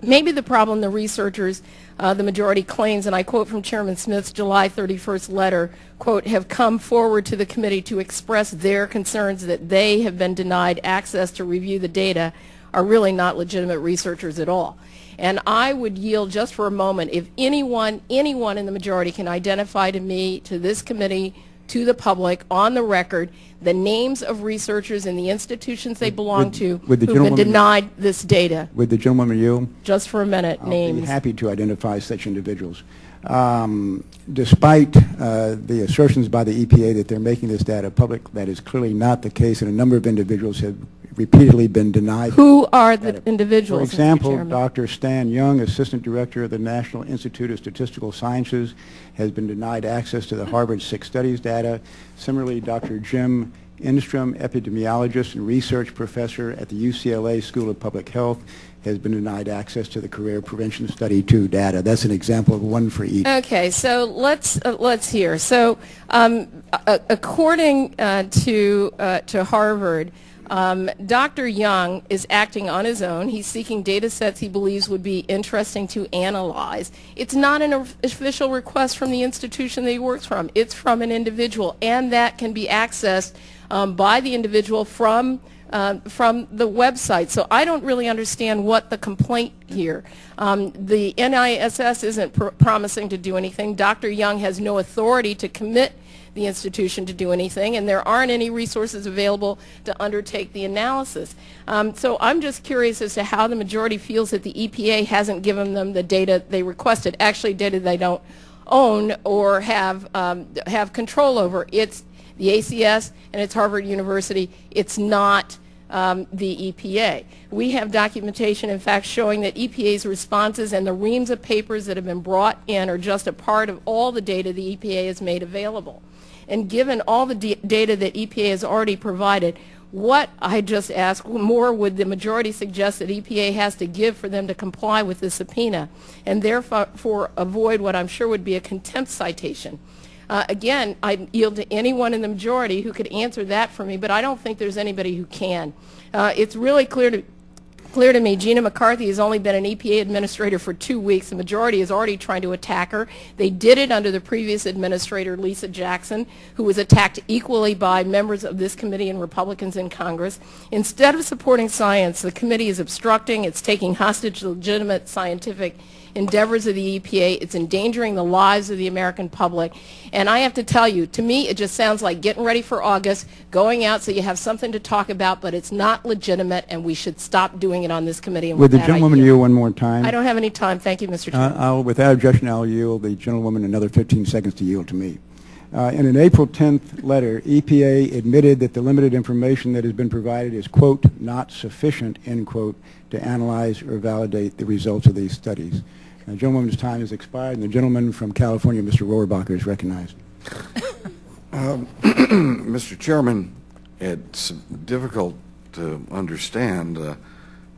Maybe the problem the researchers, uh, the majority claims, and I quote from Chairman Smith's July 31st letter, quote, have come forward to the committee to express their concerns that they have been denied access to review the data are really not legitimate researchers at all. And I would yield just for a moment if anyone, anyone in the majority can identify to me, to this committee, to the public, on the record, the names of researchers in the institutions they belong Would- to would the who've been denied this data. Would the gentlewoman yield? Just for a minute, I'll be names. happy to identify such individuals. Um, Despite uh, the assertions by the EPA that they're making this data public, that is clearly not the case, and a number of individuals have repeatedly been denied. Who are the For individuals, For example, Dr. Stan Young, Assistant Director of the National Institute of Statistical Sciences, has been denied access to the Harvard Six Studies data. Similarly, Dr. Jim Enstrom, epidemiologist and research professor at the UCLA School of Public Health, has been denied access to the Cancer Prevention Study 2 data. That's an example of one for each. Okay, so let's uh, let's hear. So, um, according uh, to uh, to Harvard, um, Dr. Young is acting on his own. He's seeking data sets he believes would be interesting to analyze. It's not an official request from the institution that he works from. It's from an individual, and that can be accessed um, by the individual from uh, from the website. So I don't really understand what the complaint here. Um, the NISS isn't pr- promising to do anything. Dr. Young has no authority to commit the institution to do anything, and there aren't any resources available to undertake the analysis. Um, so I'm just curious as to how the majority feels that the EPA hasn't given them the data they requested, actually data they don't own or have um, have control over. It's the ACS and it's Harvard University. It's not um, the EPA. We have documentation, in fact, showing that EPA's responses and the reams of papers that have been brought in are just a part of all the data the EPA has made available. And given all the data that EPA has already provided, what I just asked more would the majority suggest that EPA has to give for them to comply with the subpoena and therefore avoid what I'm sure would be a contempt citation. Uh, again, I yield to anyone in the majority who could answer that for me, but I don't think there's anybody who can. Uh, it's really clear to clear to me Gina McCarthy has only been an EPA administrator for two weeks. The majority is already trying to attack her. They did it under the previous administrator, Lisa Jackson, who was attacked equally by members of this committee and Republicans in Congress. Instead of supporting science, the committee is obstructing. It's taking hostage legitimate scientific endeavors of the EPA. It's endangering the lives of the American public. And I have to tell you, to me, it just sounds like getting ready for August, going out so you have something to talk about, but it's not legitimate, and we should stop doing it on this committee. And Would the gentlewoman yield. one more time? I don't have any time. Thank you, Mr. Uh, Chairman. I'll, without objection, I'll yield the gentlewoman another 15 seconds to yield to me. Uh, in an April 10th letter, EPA admitted that the limited information that has been provided is, quote, not sufficient, end quote, to analyze or validate the results of these studies. The gentlewoman's time has expired, and the gentleman from California, Mr. Rohrabacher, is recognized. (clears throat) Mr. Chairman, it's difficult to understand uh,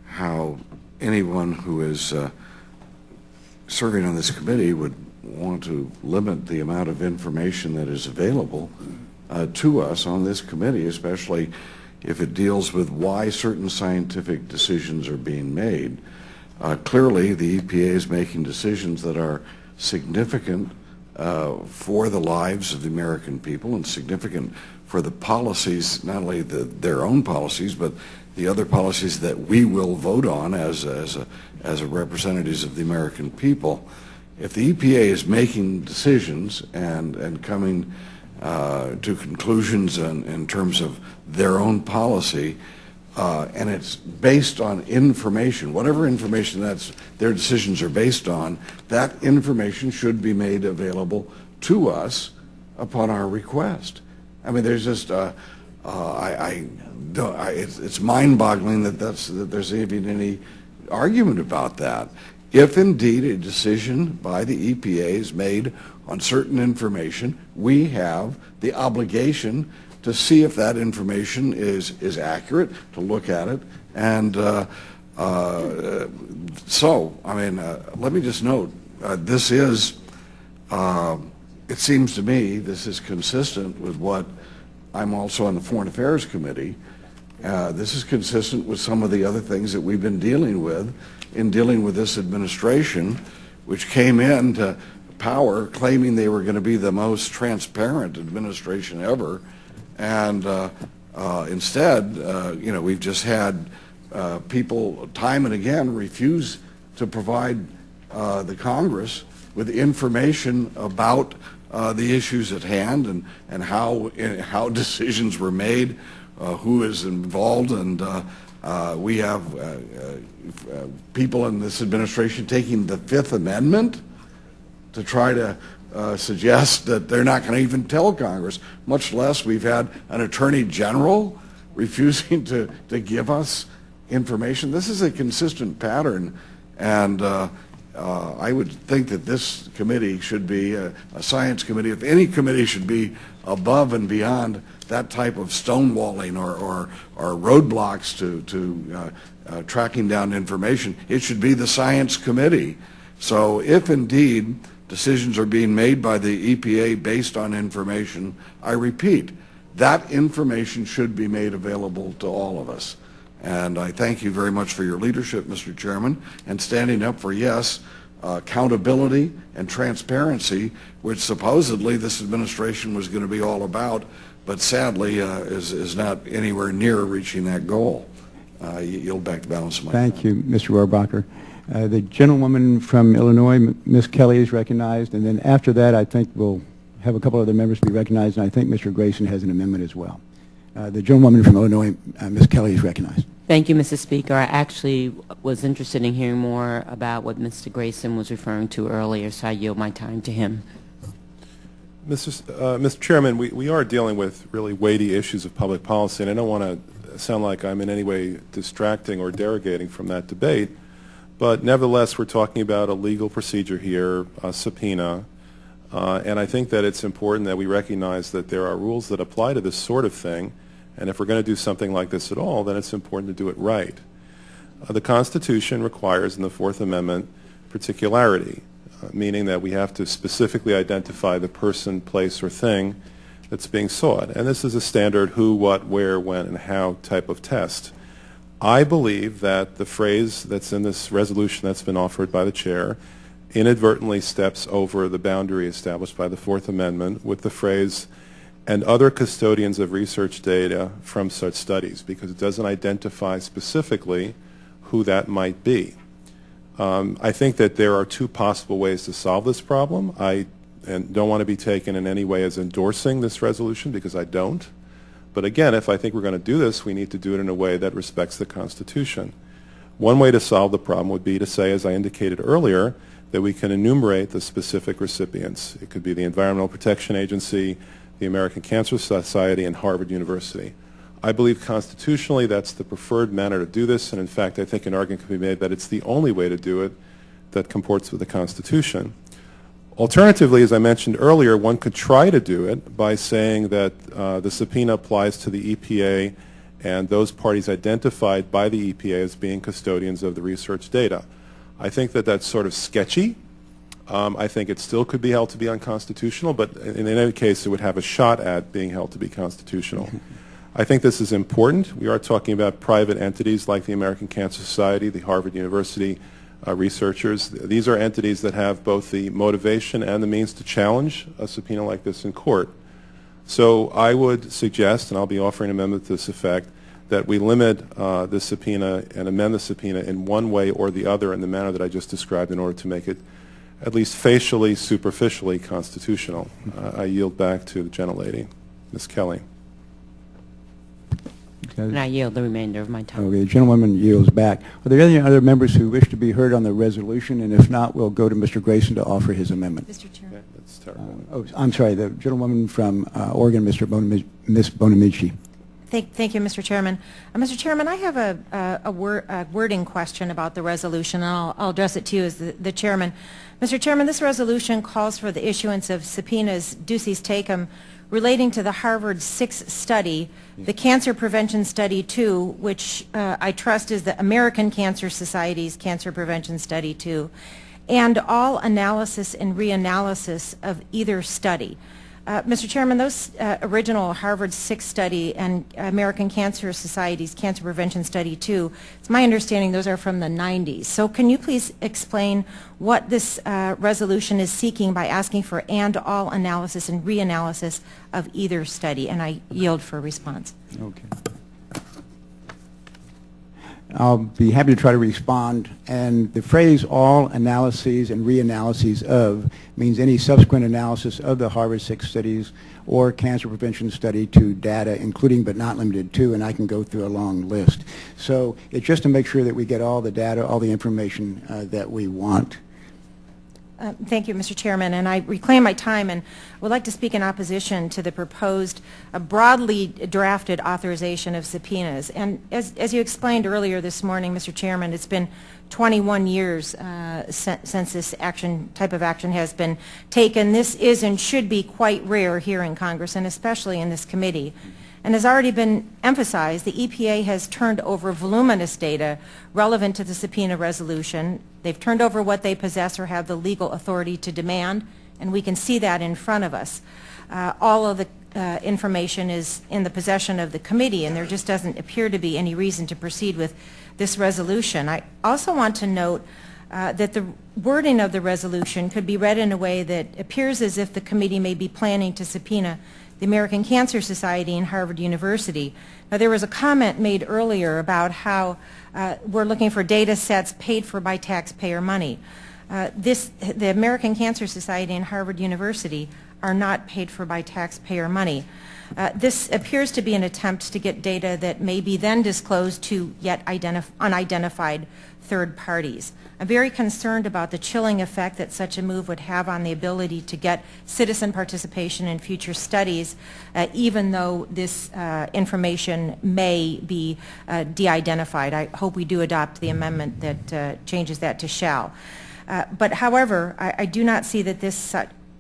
how anyone who is uh, serving on this committee would want to limit the amount of information that is available uh, to us on this committee, especially if it deals with why certain scientific decisions are being made. Uh, clearly, the EPA is making decisions that are significant uh, for the lives of the American people and significant for the policies, not only the, their own policies, but the other policies that we will vote on as, as, a, as a representatives of the American people. If the EPA is making decisions and, and coming uh, to conclusions in, in terms of their own policy, uh, and it's based on information, whatever information that's their decisions are based on, that information should be made available to us upon our request. I mean, there's just, uh, uh, I, I, I, it's, it's mind-boggling that that's that there's even any argument about that. If indeed a decision by the EPA is made on certain information, we have the obligation to see if that information is, is accurate, to look at it. And uh, uh, so, I mean, uh, let me just note, uh, this is, uh, it seems to me, this is consistent with what I'm also on the Foreign Affairs Committee. Uh, this is consistent with some of the other things that we've been dealing with in dealing with this administration, which came into power claiming they were going to be the most transparent administration ever. And uh, uh, instead, uh, you know, we've just had uh, people time and again refuse to provide uh, the Congress with information about uh, the issues at hand and, and how, how (laughs) decisions were made, who is involved, and we have people in this administration taking the Fifth Amendment to try to uh, suggest that they're not going to even tell Congress, much less we've had an attorney general refusing to, to give us information. This is a consistent pattern, and uh, uh, I would think that this committee should be a, a, science committee. If any committee should be above and beyond that type of stonewalling or, or, or roadblocks to, to uh, uh, tracking down information, it should be the science committee. So if indeed Decisions are being made by the EPA based on information. I repeat, that information should be made available to all of us. And I thank you very much for your leadership, Mr. Chairman, and standing up for, yes, uh, accountability and transparency, which supposedly this administration was going to be all about, but sadly uh, is, is not anywhere near reaching that goal. Uh, yield back the balance of my Thank time. you, Mr. Rohrabacher. Uh, the gentlewoman from Illinois, Ms. Kelly, is recognized, and then after that, I think we'll have a couple of other members be recognized, and I think Mr. Grayson has an amendment as well. Uh, the gentlewoman from Illinois, uh, Ms. Kelly, is recognized. Thank you, Mr. Speaker. I actually was interested in hearing more about what Mr. Grayson was referring to earlier, so I yield my time to him. Mr. Uh, Mr. Chairman, we, we are dealing with really weighty issues of public policy, and I don't want to sound like I'm in any way distracting or derogating from that debate. But nevertheless, we're talking about a legal procedure here, a subpoena, uh, and I think that it's important that we recognize that there are rules that apply to this sort of thing, and if we're going to do something like this at all, then it's important to do it right. Uh, the Constitution requires in the Fourth Amendment particularity, uh, meaning that we have to specifically identify the person, place, or thing that's being sought. And this is a standard who, what, where, when, and how type of test. I believe that the phrase that's in this resolution that's been offered by the chair inadvertently steps over the boundary established by the Fourth Amendment with the phrase, and other custodians of research data from such studies, because it doesn't identify specifically who that might be. Um, I think that there are two possible ways to solve this problem. I and don't want to be taken in any way as endorsing this resolution, because I don't. But again, if I think we're going to do this, we need to do it in a way that respects the Constitution. One way to solve the problem would be to say, as I indicated earlier, that we can enumerate the specific recipients. It could be the Environmental Protection Agency, the American Cancer Society, and Harvard University. I believe constitutionally that's the preferred manner to do this, and in fact I think an argument can be made that it's the only way to do it that comports with the Constitution. Alternatively, as I mentioned earlier, one could try to do it by saying that uh, the subpoena applies to the EPA and those parties identified by the EPA as being custodians of the research data. I think that that's sort of sketchy. Um, I think it still could be held to be unconstitutional, but in, in any case, it would have a shot at being held to be constitutional. (laughs) I think this is important. We are talking about private entities like the American Cancer Society, the Harvard University uh, researchers. These are entities that have both the motivation and the means to challenge a subpoena like this in court. So I would suggest, and I'll be offering an amendment to this effect, that we limit uh, the subpoena and amend the subpoena in one way or the other in the manner that I just described in order to make it at least facially, superficially constitutional. Uh, I yield back to the gentlelady, Ms. Kelly. And I yield the remainder of my time. Okay, the gentlewoman yields back. Are there any other members who wish to be heard on the resolution? And if not, we'll go to Mr. Grayson to offer his amendment. Mr. Chairman. Okay, that's terrible. Oh, I'm sorry, the gentlewoman from uh, Oregon, Mr. Bonami- Ms. Bonamici. Thank, thank you, Mr. Chairman. Uh, Mr. Chairman, I have a, a, a, wor a wording question about the resolution, and I'll, I'll address it to you as the, the chairman. Mr. Chairman, this resolution calls for the issuance of subpoenas duces tecum relating to the Harvard Six study, the Cancer Prevention Study 2, which uh, I trust is the American Cancer Society's Cancer Prevention Study 2, and all analysis and reanalysis of either study. Uh, Mr. Chairman, those uh, original Harvard Six study and American Cancer Society's Cancer Prevention Study 2, it's my understanding those are from the 90s. So can you please explain what this uh, resolution is seeking by asking for and all analysis and reanalysis of either study? And I yield for response. Okay. I'll be happy to try to respond. And the phrase all analyses and reanalyses of means any subsequent analysis of the Harvard Six studies or cancer prevention study to data, including but not limited to, and I can go through a long list. So it's just to make sure that we get all the data, all the information uh, that we want. Uh, thank you, Mr. Chairman, and I reclaim my time and would like to speak in opposition to the proposed uh, broadly drafted authorization of subpoenas. And as, as you explained earlier this morning, Mr. Chairman, it's been 21 years uh, since this action type of action has been taken. This is and should be quite rare here in Congress, and especially in this committee. And has already been emphasized, the EPA has turned over voluminous data relevant to the subpoena resolution. They've turned over what they possess or have the legal authority to demand, and we can see that in front of us. Uh, all of the uh, information is in the possession of the committee, and there just doesn't appear to be any reason to proceed with this resolution. I also want to note uh, that the wording of the resolution could be read in a way that appears as if the committee may be planning to subpoena the American Cancer Society and Harvard University. Now, there was a comment made earlier about how uh, we're looking for data sets paid for by taxpayer money. Uh, this, the American Cancer Society and Harvard University are not paid for by taxpayer money. Uh, this appears to be an attempt to get data that may be then disclosed to yet unidentified third parties. I'm very concerned about the chilling effect that such a move would have on the ability to get citizen participation in future studies, uh, even though this uh, information may be uh, de-identified. I hope we do adopt the amendment that uh, changes that to shall. Uh, but however, I, I, do not see that this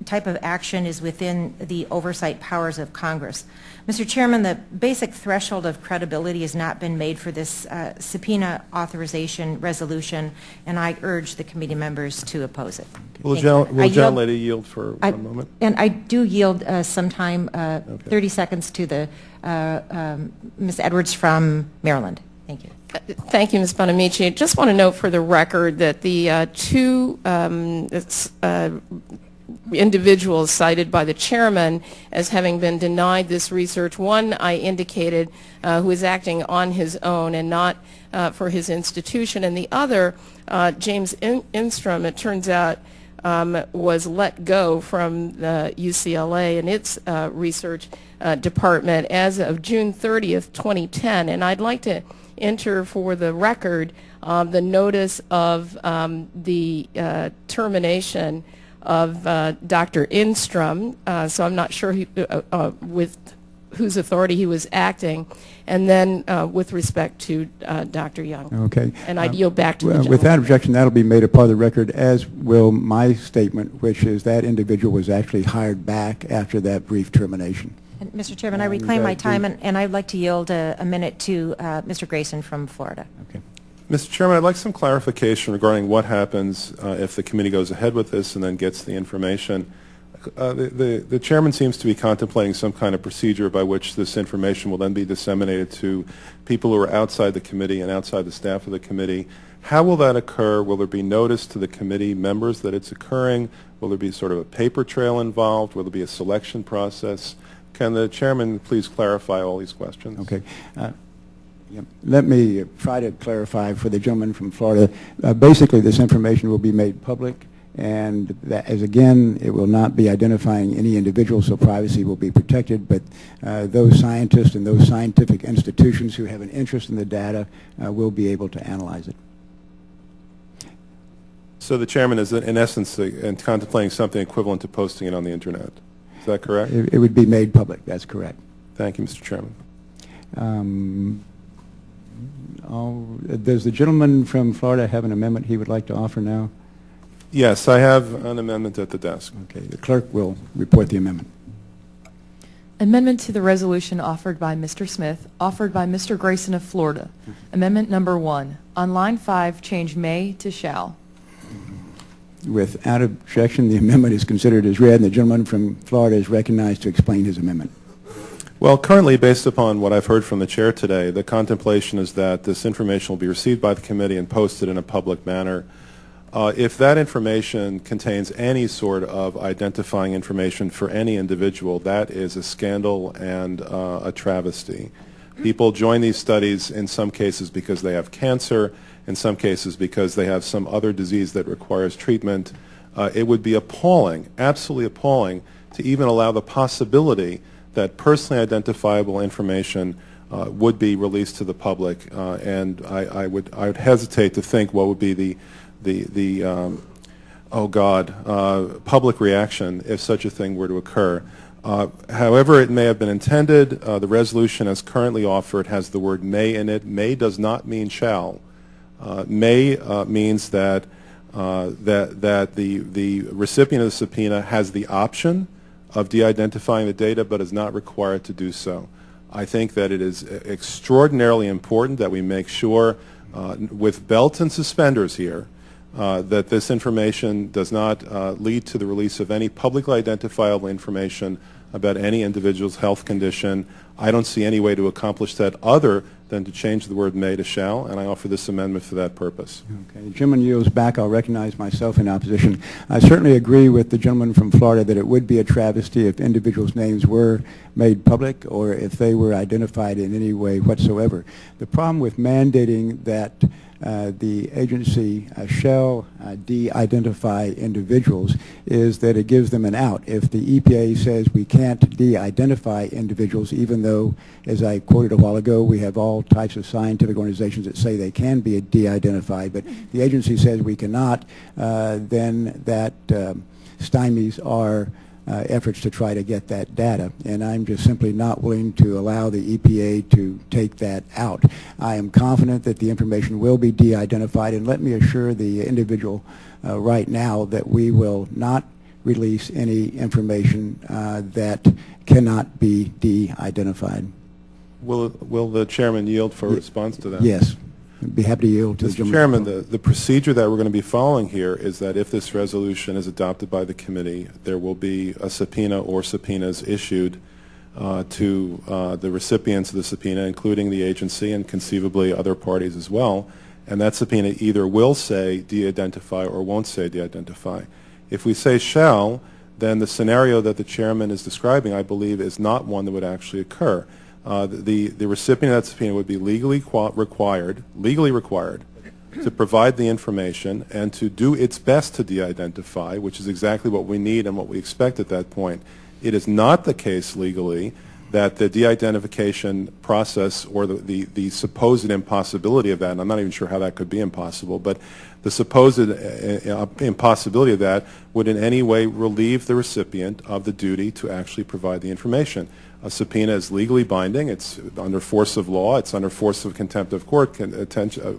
type of action is within the oversight powers of Congress. Mr. Chairman, the basic threshold of credibility has not been made for this uh, subpoena authorization resolution, and I urge the committee members to oppose it. Will the gentle, will gentlelady yield for I, one moment? And I do yield uh, some time, uh, okay. 30 seconds to the uh, um, Ms. Edwards from Maryland. Thank you. Uh, thank you, Ms. Bonamici. I just want to note for the record that the uh, two um, individuals cited by the chairman as having been denied this research. One I indicated uh, who is acting on his own and not uh, for his institution, and the other, uh, James In Enstrom, it turns out, um, was let go from UCLA and its uh, research uh, department as of June 30th, 2010. And I'd like to enter for the record um, the notice of um, the uh, termination of uh, Dr. Enstrom, uh, so I'm not sure uh, uh, with whose authority he was acting, and then uh, with respect to Dr. Young. Okay. And I'd yield back to well, the With that objection, that'll be made a part of the record, as will my statement, which is that individual was actually hired back after that brief termination. And Mr. Chairman, I reclaim my time, and, and, I'd like to yield a, a minute to Mr. Grayson from Florida. Okay. Mr. Chairman, I'd like some clarification regarding what happens uh, if the committee goes ahead with this and then gets the information. uh, the, the the chairman seems to be contemplating some kind of procedure by which this information will then be disseminated to people who are outside the committee and outside the staff of the committee. How will that occur? Will there be notice to the committee members that it's occurring? Will there be sort of a paper trail involved? Will there be a selection process? Can the chairman please clarify all these questions? Okay. Uh. Let me try to clarify for the gentleman from Florida. Uh, basically, this information will be made public, and that, as again, it will not be identifying any individual, so privacy will be protected, but uh, those scientists and those scientific institutions who have an interest in the data uh, will be able to analyze it. So the chairman is, in essence, uh, contemplating something equivalent to posting it on the Internet. Is that correct? It, it would be made public. That's correct. Thank you, Mr. Chairman. Um, Uh, does the gentleman from Florida have an amendment he would like to offer now? Yes, I have an amendment at the desk. Okay, the clerk will report the amendment. Amendment to the resolution offered by Mr. Smith, offered by Mr. Grayson of Florida. Amendment number one. On line five, change may to shall. Without objection, the amendment is considered as read, and the gentleman from Florida is recognized to explain his amendment. Well, currently, based upon what I've heard from the chair today, the contemplation is that this information will be received by the committee and posted in a public manner. Uh, if that information contains any sort of identifying information for any individual, that is a scandal and uh, a travesty. People join these studies in some cases because they have cancer, in some cases because they have some other disease that requires treatment. Uh, it would be appalling, absolutely appalling, to even allow the possibility that personally identifiable information uh, would be released to the public. Uh, and I, I, would, I would hesitate to think what would be the, the, the um, oh God, uh, public reaction if such a thing were to occur. Uh, however it may have been intended, uh, the resolution as currently offered has the word may in it. May does not mean shall. Uh, may means that that that the the recipient of the subpoena has the option of de-identifying the data, but is not required to do so. I think that it is extraordinarily important that we make sure, uh, with belts and suspenders here, uh, that this information does not uh, lead to the release of any publicly identifiable information about any individual's health condition. I don't see any way to accomplish that other than to change the word may to shall, and I offer this amendment for that purpose. Okay. Gentleman yields back. I'll recognize myself in opposition. I certainly agree with the gentleman from Florida that it would be a travesty if individuals' names were made public or if they were identified in any way whatsoever. The problem with mandating that uh, the agency uh, shall uh, de-identify individuals is that it gives them an out. If the EPA says we can't de-identify individuals, even though, as I quoted a while ago, we have all types of scientific organizations that say they can be de-identified, but the agency says we cannot, then that um, stymies our uh, efforts to try to get that data. And I'm just simply not willing to allow the EPA to take that out. I am confident that the information will be de-identified, and let me assure the individual uh, right now that we will not release any information uh, that cannot be de-identified. Will, will the chairman yield for a response to that? Yes. I'd be happy to yield to Mr. the gentleman. Chairman, the, the procedure that we're going to be following here is that if this resolution is adopted by the committee, there will be a subpoena or subpoenas issued uh, to uh, the recipients of the subpoena, including the agency and conceivably other parties as well. And that subpoena either will say de-identify or won't say de-identify. If we say shall, then the scenario that the chairman is describing, I believe, is not one that would actually occur uh, the, the recipient of that subpoena would be legally required, legally required, to provide the information and to do its best to de-identify, which is exactly what we need and what we expect at that point. It is not the case legally that the de-identification process or the, the, the, supposed impossibility of that, and I'm not even sure how that could be impossible, but the supposed uh, uh, impossibility of that would in any way relieve the recipient of the duty to actually provide the information. A subpoena is legally binding. It's under force of law. It's under force of contempt of court uh,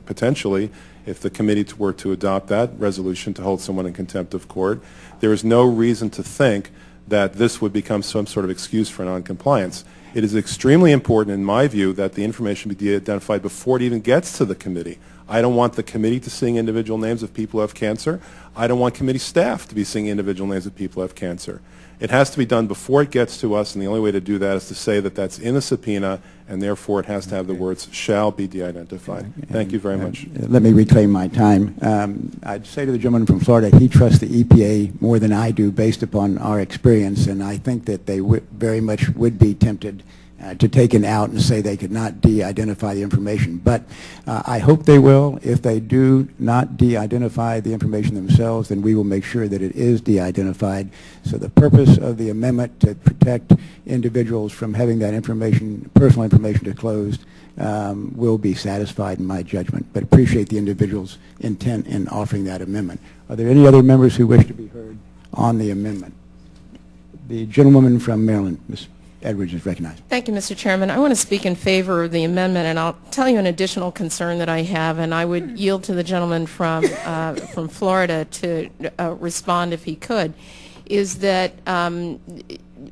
potentially if the committee were to adopt that resolution to hold someone in contempt of court. There is no reason to think that this would become some sort of excuse for noncompliance. It is extremely important, in my view, that the information be de-identified before it even gets to the committee. I don't want the committee to seeing individual names of people who have cancer. I don't want committee staff to be seeing individual names of people who have cancer. It has to be done before it gets to us, and the only way to do that is to say that that's in a subpoena, and therefore it has to have the words "shall be de-identified." Thank you very much. Uh, Let me reclaim my time. Um, I'd say to the gentleman from Florida, he trusts the EPA more than I do based upon our experience, and I think that they very much would be tempted uh, to take it out and say they could not de-identify the information. But uh, I hope they will. If they do not de-identify the information themselves, then we will make sure that it is de-identified. So the purpose of the amendment to protect individuals from having that information, personal information disclosed, um, will be satisfied in my judgment. But appreciate the individual's intent in offering that amendment. Are there any other members who wish to be heard on the amendment? The gentlewoman from Maryland, Ms. Edwards, is recognized. Thank you, Mr. Chairman. I want to speak in favor of the amendment, and I'll tell you an additional concern that I have, and I would yield to the gentleman from, uh, from Florida to uh, respond if he could, is that, um,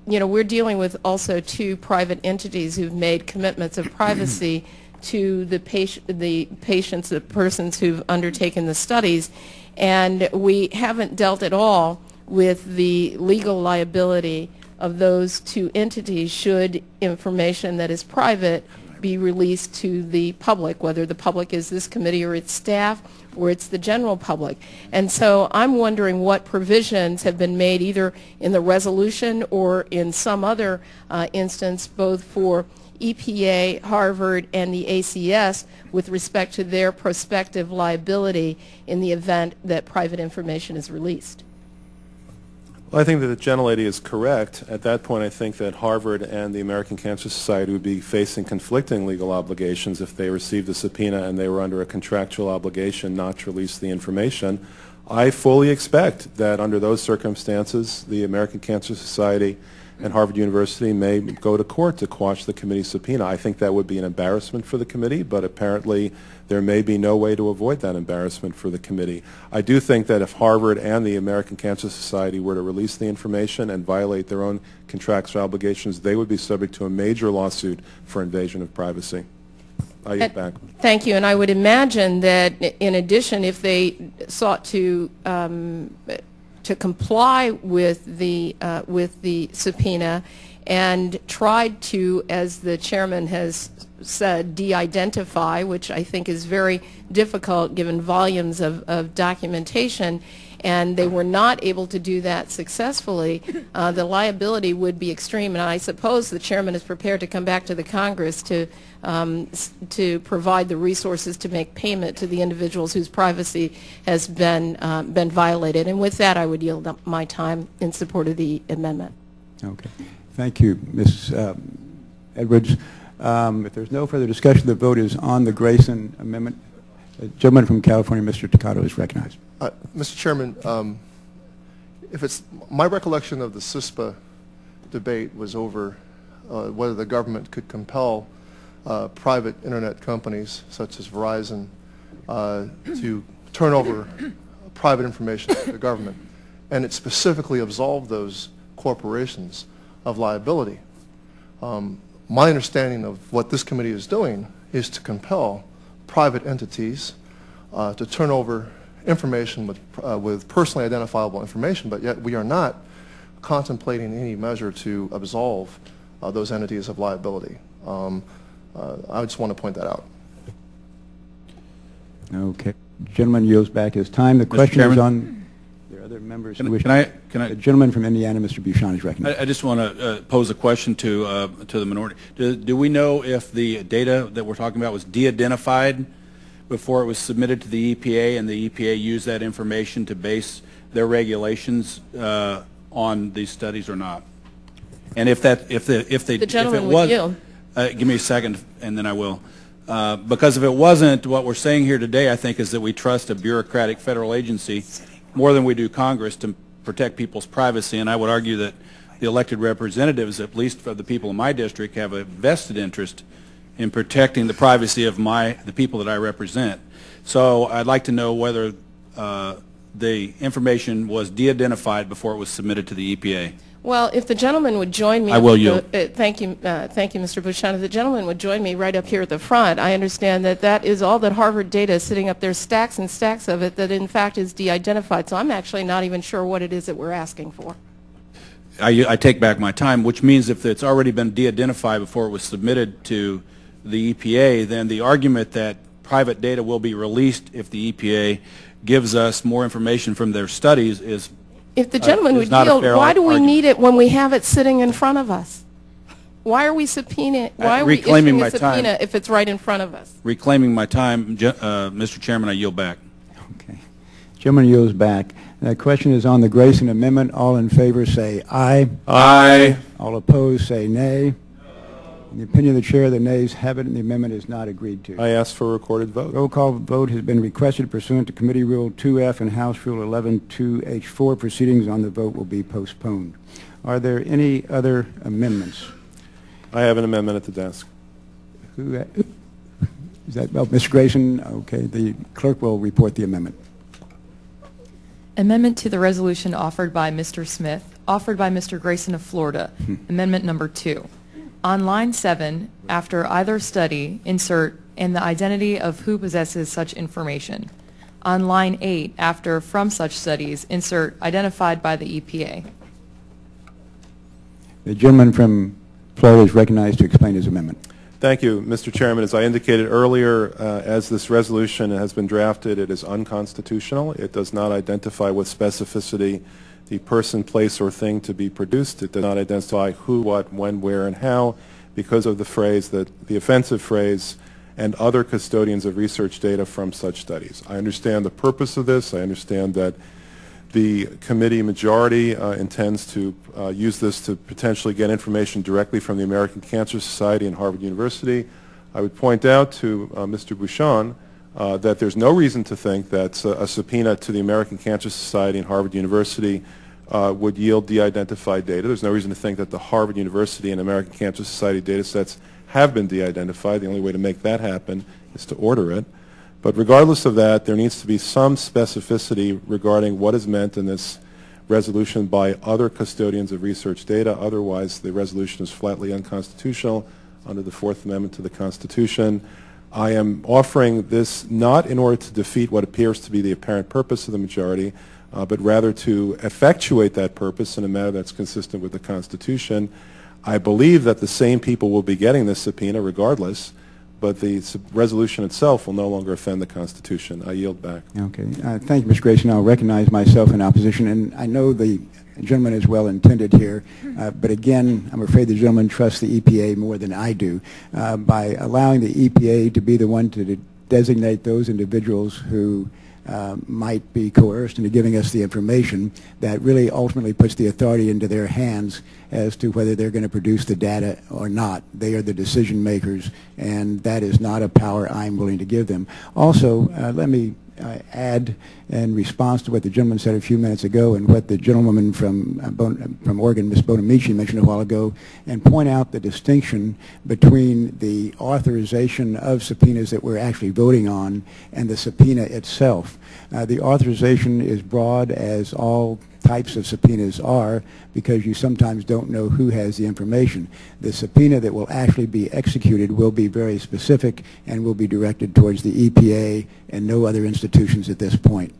you know, we're dealing with also two private entities who've made commitments of privacy (clears throat) to the, patient, the patients, the persons who've undertaken the studies, and we haven't dealt at all with the legal liability of those two entities should information that is private be released to the public, whether the public is this committee or its staff or it's the general public. And so I'm wondering what provisions have been made either in the resolution or in some other uh, instance, both for EPA, Harvard, and the ACS with respect to their prospective liability in the event that private information is released. Well, I think that the gentlelady is correct. At that point, I think that Harvard and the American Cancer Society would be facing conflicting legal obligations if they received a subpoena and they were under a contractual obligation not to release the information. I fully expect that under those circumstances, the American Cancer Society and Harvard University may go to court to quash the committee's subpoena. I think that would be an embarrassment for the committee, but apparently there may be no way to avoid that embarrassment for the committee. I do think that if Harvard and the American Cancer Society were to release the information and violate their own contractual obligations, they would be subject to a major lawsuit for invasion of privacy. I get back. Thank you. And I would imagine that in addition, if they sought to um, to comply with the uh, with the subpoena and tried to, as the chairman has said, de-identify, which I think is very difficult given volumes of, of documentation, and they were not able to do that successfully, uh, the liability would be extreme. And I suppose the chairman is prepared to come back to the Congress to um, to provide the resources to make payment to the individuals whose privacy has been uh, been violated. And with that, I would yield up my time in support of the amendment. Okay. Thank you, Ms. um, Edwards. Um, If there's no further discussion, the vote is on the Grayson amendment. The gentleman from California, Mr. Takano, is recognized. Uh, Mr. Chairman, um, if it's, my recollection of the CISPA debate was over uh, whether the government could compel uh, private internet companies such as Verizon uh, to turn over private information to the government. And it specifically absolved those corporations of liability. Um, my understanding of what this committee is doing is to compel private entities uh, to turn over information with, uh, with personally identifiable information, but yet we are not contemplating any measure to absolve uh, those entities of liability. Um, uh, I just want to point that out. Okay. Gentleman yields back his time. The question is on, there are other members who Can- wish. can I- can I- The gentleman from Indiana, Mr. Bucshon, is recognized. I, I just want to uh, pose a question to uh, to the minority. Do, do we know if the data that we're talking about was de-identified before it was submitted to the EPA, and the EPA used that information to base their regulations uh, on these studies or not? And if that if the if they The if gentleman it would was, yield. Uh, give me a second, and then I will. Uh, because if it wasn't, what we're saying here today, I think, is that we trust a bureaucratic federal agency more than we do Congress to protect people's privacy. And I would argue that the elected representatives, at least of the people in my district, have a vested interest in protecting the privacy of my the people that I represent. So I'd like to know whether uh, the information was de-identified before it was submitted to the EPA. Well, if the gentleman would join me. I will yield. uh, Thank you, uh, thank you, Mr. Bucshon. If the gentleman would join me right up here at the front, I understand that that is all that Harvard data is sitting up there, stacks and stacks of it, that in fact is de-identified. So I'm actually not even sure what it is that we're asking for. I, I take back my time, which means if it's already been de-identified before it was submitted to the EPA, then the argument that private data will be released if the EPA gives us more information from their studies is If the uh, gentleman is would not a yield, fair why do we argument. need it when we have it sitting in front of us? Why are we subpoena, why are we Uh, reclaiming issuing my a time. subpoena if it's right in front of us? reclaiming my time. Ge- uh, Mr. Chairman, I yield back. Okay. Gentleman yields back. The question is on the Grayson Amendment. All in favor say aye. Aye. All opposed say nay. In the opinion of the chair, the nays have it and the amendment is not agreed to. I ask for a recorded vote. Roll call vote has been requested pursuant to Committee Rule 2F and House Rule 112H4. Proceedings on the vote will be postponed. Are there any other amendments? I have an amendment at the desk. Who, uh, is that, oh, Ms. Grayson? Okay, the clerk will report the amendment. Amendment to the resolution offered by Mr. Smith, offered by Mr. Grayson of Florida. Amendment number two. On line seven, after either study, insert "and the identity of who possesses such information." On line eight, after "from such studies," insert "identified by the E EPA." The gentleman from Florida is recognized to explain his amendment. Thank you, Mr. Chairman. As I indicated earlier, uh, as this resolution has been drafted, it is unconstitutional. It does not identify with specificity the person, place, or thing to be produced. It does not identify who, what, when, where, and how because of the phrase that the offensive phrase and other custodians of research data from such studies. I understand the purpose of this. I understand that the committee majority uh, intends to uh, use this to potentially get information directly from the American Cancer Society and Harvard University. I would point out to uh, Mr. Bucshon uh, that there's no reason to think that uh, a subpoena to the American Cancer Society and Harvard University uh, would yield de-identified data. There's no reason to think that the Harvard University and American Cancer Society data sets have been de-identified. The only way to make that happen is to order it. But regardless of that, there needs to be some specificity regarding what is meant in this resolution by other custodians of research data. Otherwise, the resolution is flatly unconstitutional under the Fourth Amendment to the Constitution. I am offering this not in order to defeat what appears to be the apparent purpose of the majority, uh, but rather to effectuate that purpose in a manner that's consistent with the Constitution. I believe that the same people will be getting this subpoena regardless, but the resolution itself will no longer offend the Constitution. I yield back. Okay. Uh, Thank you, Mr. Grayson. I'll recognize myself in opposition, and I know the gentleman is well intended here, uh, but again, I'm afraid the gentleman trusts the EPA more than I do. Uh, By allowing the EPA to be the one to de- designate those individuals who uh, might be coerced into giving us the information, that really ultimately puts the authority into their hands as to whether they're going to produce the data or not. They are the decision makers, and that is not a power I'm willing to give them. Also, uh, let me uh, add in response to what the gentleman said a few minutes ago and what the gentlewoman from, uh, Bon- from Oregon, Ms. Bonamici, mentioned a while ago, and point out the distinction between the authorization of subpoenas that we're actually voting on and the subpoena itself. Uh, the authorization is broad as all types of subpoenas are because you sometimes don't know who has the information. The subpoena that will actually be executed will be very specific and will be directed towards the EPA and no other institutions at this point.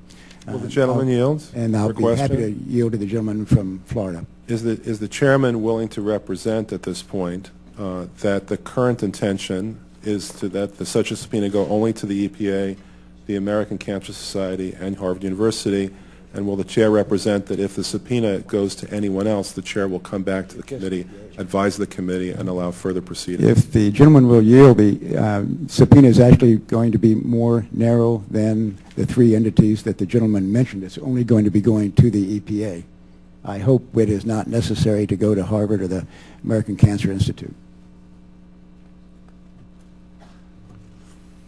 Will the Uh, gentleman I'll- yield? And I'll be happy to yield to the gentleman from Florida. Is the, is the chairman willing to represent at this point uh, that the current intention is to that the, such a subpoena go only to the EPA, the American Cancer Society, and Harvard University? And will the chair represent that if the subpoena goes to anyone else, the chair will come back to the committee, advise the committee, and allow further proceedings? If the gentleman will yield, the uh, subpoena is actually going to be more narrow than the three entities that the gentleman mentioned. It's only going to be going to the EPA. I hope it is not necessary to go to Harvard or the American Cancer Institute.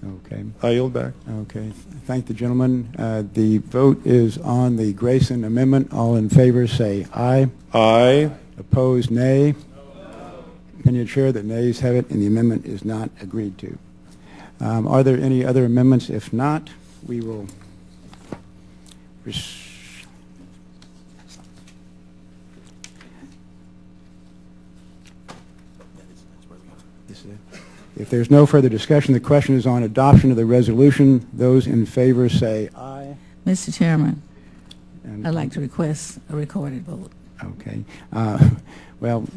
Okay. I yield back. Okay. Thank the gentleman. Uh, The vote is on the Grayson Amendment. All in favor, say aye. Aye. Opposed, nay. Opinion of the chair that nays have it, and the amendment is not agreed to. Um, Are there any other amendments? If not, we will If there's no further discussion, the question is on adoption of the resolution. Those in favor say aye. Mr. Chairman, And- I'd like to request a recorded vote. Okay. Uh, Well, (laughs)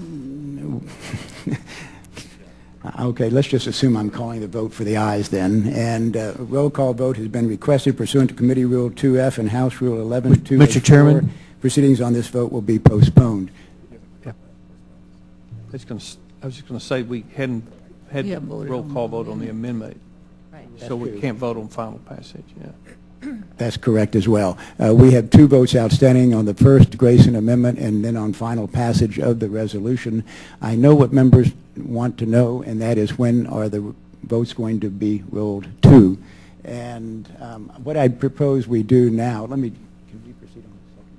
okay, let's just assume I'm calling the vote for the ayes then. And uh, a roll call vote has been requested pursuant to Committee Rule 2F and House Rule 112. Mr. Chairman? Proceedings on this vote will be postponed. I was gonna s- I was just going to say, we hadn't had Yeah, voted roll on call vote on the amendment, so we can't vote on final passage, yeah. (clears throat) That's correct as well. Uh, We have two votes outstanding on the first Grayson Amendment and then on final passage of the resolution. I know what members want to know, and that is when are the votes going to be rolled to? And um, what I propose we do now, let me, can we proceed on the second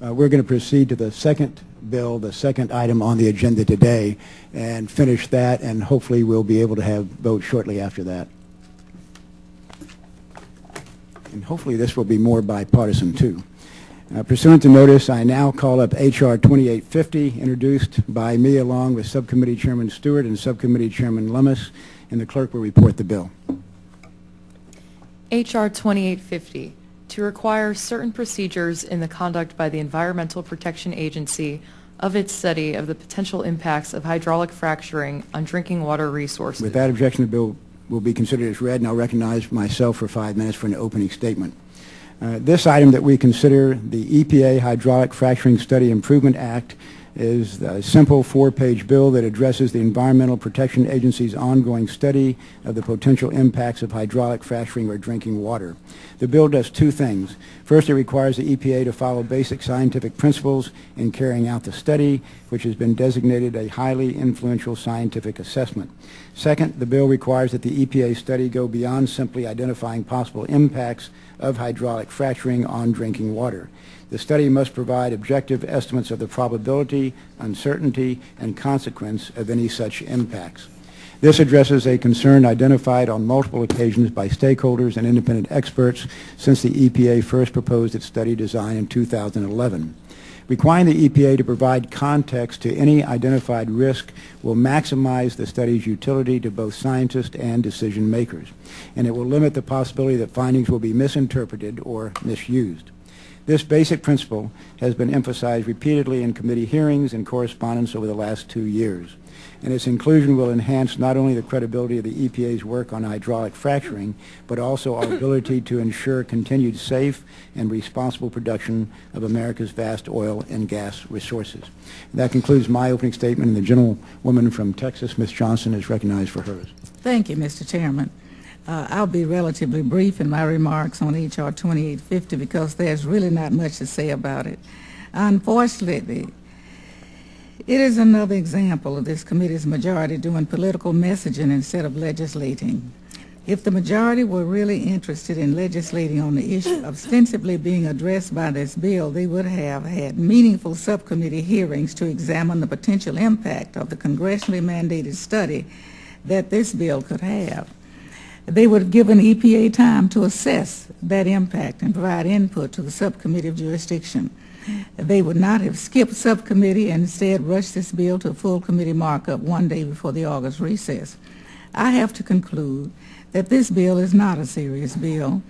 bill? Uh, We're going to proceed to the second bill, the second item on the agenda today, and finish that, and hopefully we'll be able to have votes shortly after that. and hopefully this will be more bipartisan too. Uh, Pursuant to notice, I now call up H.R. 2850, introduced by me along with Subcommittee Chairman Stewart and Subcommittee Chairman Lummis, and the clerk will report the bill. H.R. 2850, to require certain procedures in the conduct by the Environmental Protection Agency of its study of the potential impacts of hydraulic fracturing on drinking water resources. Without objection, the bill will be considered as read, and I'll recognize myself for five minutes for an opening statement. Uh, This item that we consider, the EPA Hydraulic Fracturing Study Improvement Act, is a simple four-page bill that addresses the Environmental Protection Agency's ongoing study of the potential impacts of hydraulic fracturing or drinking water. The bill does two things. First, it requires the EPA to follow basic scientific principles in carrying out the study, which has been designated a highly influential scientific assessment. Second, the bill requires that the EPA study go beyond simply identifying possible impacts of hydraulic fracturing on drinking water. The study must provide objective estimates of the probability, uncertainty, and consequence of any such impacts. This addresses a concern identified on multiple occasions by stakeholders and independent experts since the EPA first proposed its study design in 2011. Requiring the EPA to provide context to any identified risk will maximize the study's utility to both scientists and decision makers, and it will limit the possibility that findings will be misinterpreted or misused. This basic principle has been emphasized repeatedly in committee hearings and correspondence over the last two years, and its inclusion will enhance not only the credibility of the EPA's work on hydraulic fracturing, but also our ability to ensure continued safe and responsible production of America's vast oil and gas resources. That concludes my opening statement, and the gentlewoman from Texas, Ms. Johnson, is recognized for hers. Thank you, Mr. Chairman. Uh, I'll be relatively brief in my remarks on H.R. 2850 because there's really not much to say about it. Unfortunately, it is another example of this committee's majority doing political messaging instead of legislating. If the majority were really interested in legislating on the issue ostensibly being addressed by this bill, they would have had meaningful subcommittee hearings to examine the potential impact of the congressionally mandated study that this bill could have. They would have given EPA time to assess that impact and provide input to the subcommittee of jurisdiction. They would not have skipped subcommittee and instead rushed this bill to full committee markup one day before the August recess. I have to conclude that this bill is not a serious bill.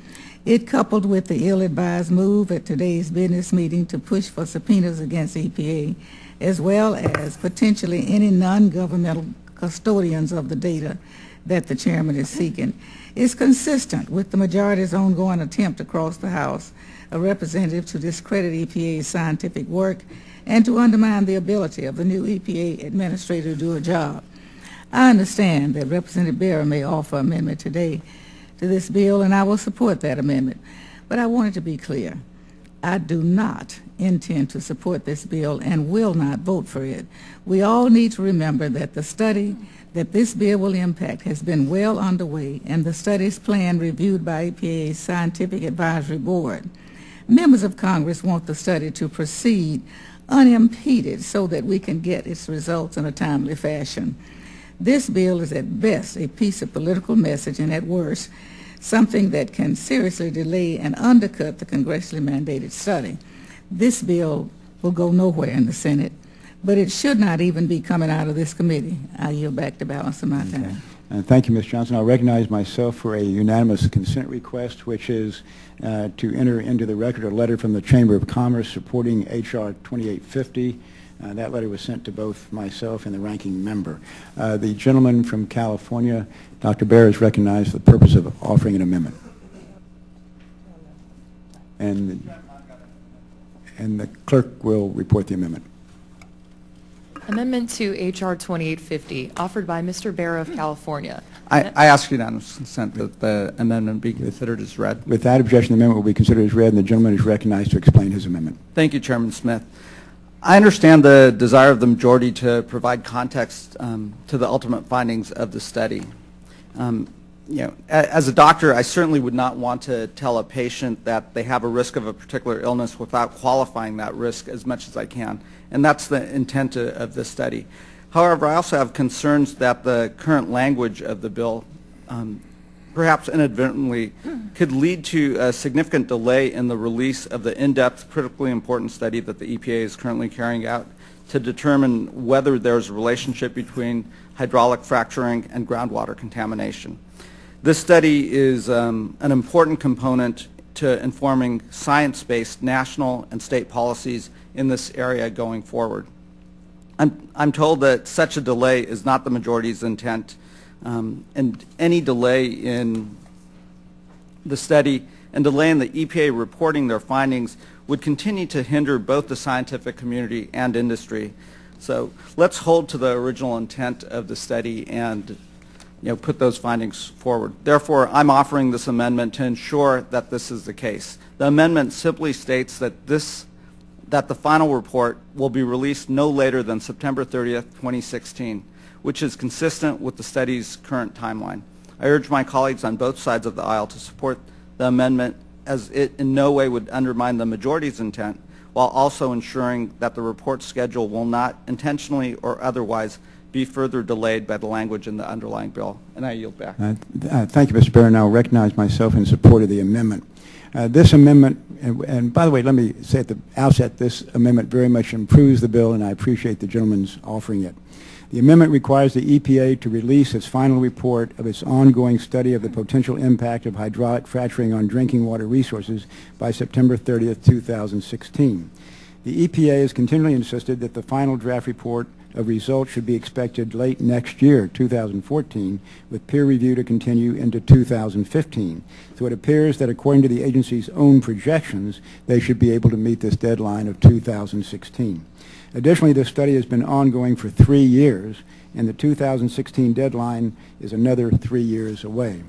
It coupled with the ill-advised move at today's business meeting to push for subpoenas against EPA, as well as potentially any non-governmental custodians of the data that the chairman is seeking, is consistent with the majority's ongoing attempt across the House a representative to discredit EPA's scientific work and to undermine the ability of the new EPA administrator to do a job. I understand that Representative Bera may offer amendment today to this bill, and I will support that amendment. But I want it to be clear. I do not intend to support this bill and will not vote for it. We all need to remember that the study that this bill will impact has been well underway, and the study's plan reviewed by EPA's Scientific Advisory Board. Members of Congress want the study to proceed unimpeded so that we can get its results in a timely fashion. This bill is at best a piece of political message and at worst something that can seriously delay and undercut the congressionally mandated study. This bill will go nowhere in the Senate. but it should not even be coming out of this committee. I yield back the balance of my time. Uh, Thank you, Ms. Johnson. I'll recognize myself for a unanimous consent request, which is uh, to enter into the record a letter from the Chamber of Commerce supporting H.R. 2850. Uh, That letter was sent to both myself and the ranking member. Uh, The gentleman from California, Dr. Bera, is recognized for the purpose of offering an amendment. And and the clerk will report the amendment. Amendment to H.R. 2850, offered by Mr. Bera of California. I, I ask unanimous consent that the amendment be considered as read. With that objection, the amendment will be considered as read, and the gentleman is recognized to explain his amendment. Thank you, Chairman Smith. I understand the desire of the majority to provide context um, to the ultimate findings of the study. Um, you know, as a doctor, I certainly would not want to tell a patient that they have a risk of a particular illness without qualifying that risk as much as I can, and that's the intent of this study. However, I also have concerns that the current language of the bill, um, perhaps inadvertently, could lead to a significant delay in the release of the in-depth, critically important study that the EPA is currently carrying out to determine whether there's a relationship between hydraulic fracturing and groundwater contamination. This study is um, an important component to informing science-based national and state policies in this area going forward. I'm, I'm told that such a delay is not the majority's intent, um, and any delay in the study and delay in the EPA reporting their findings would continue to hinder both the scientific community and industry. So let's hold to the original intent of the study and you know, put those findings forward. Therefore, I'm offering this amendment to ensure that this is the case. The amendment simply states that this that the final report will be released no later than September 30th, 2016, which is consistent with the study's current timeline. I urge my colleagues on both sides of the aisle to support the amendment as it in no way would undermine the majority's intent while also ensuring that the report schedule will not intentionally or otherwise be further delayed by the language in the underlying bill. And I yield back. Uh, uh, Thank you, Mr. Bera. Now recognize myself in support of the amendment. Uh, This amendment, and- and by the way, let me say at the outset, this amendment very much improves the bill, and I appreciate the gentleman's offering it. The amendment requires the EPA to release its final report of its ongoing study of the potential impact of hydraulic fracturing on drinking water resources by September 30th, 2016. The EPA has continually insisted that the final draft report of results should be expected late next year, 2014, with peer review to continue into 2015. So it appears that according to the agency's own projections, they should be able to meet this deadline of 2016. Additionally, this study has been ongoing for three years, and the 2016 deadline is another three years away.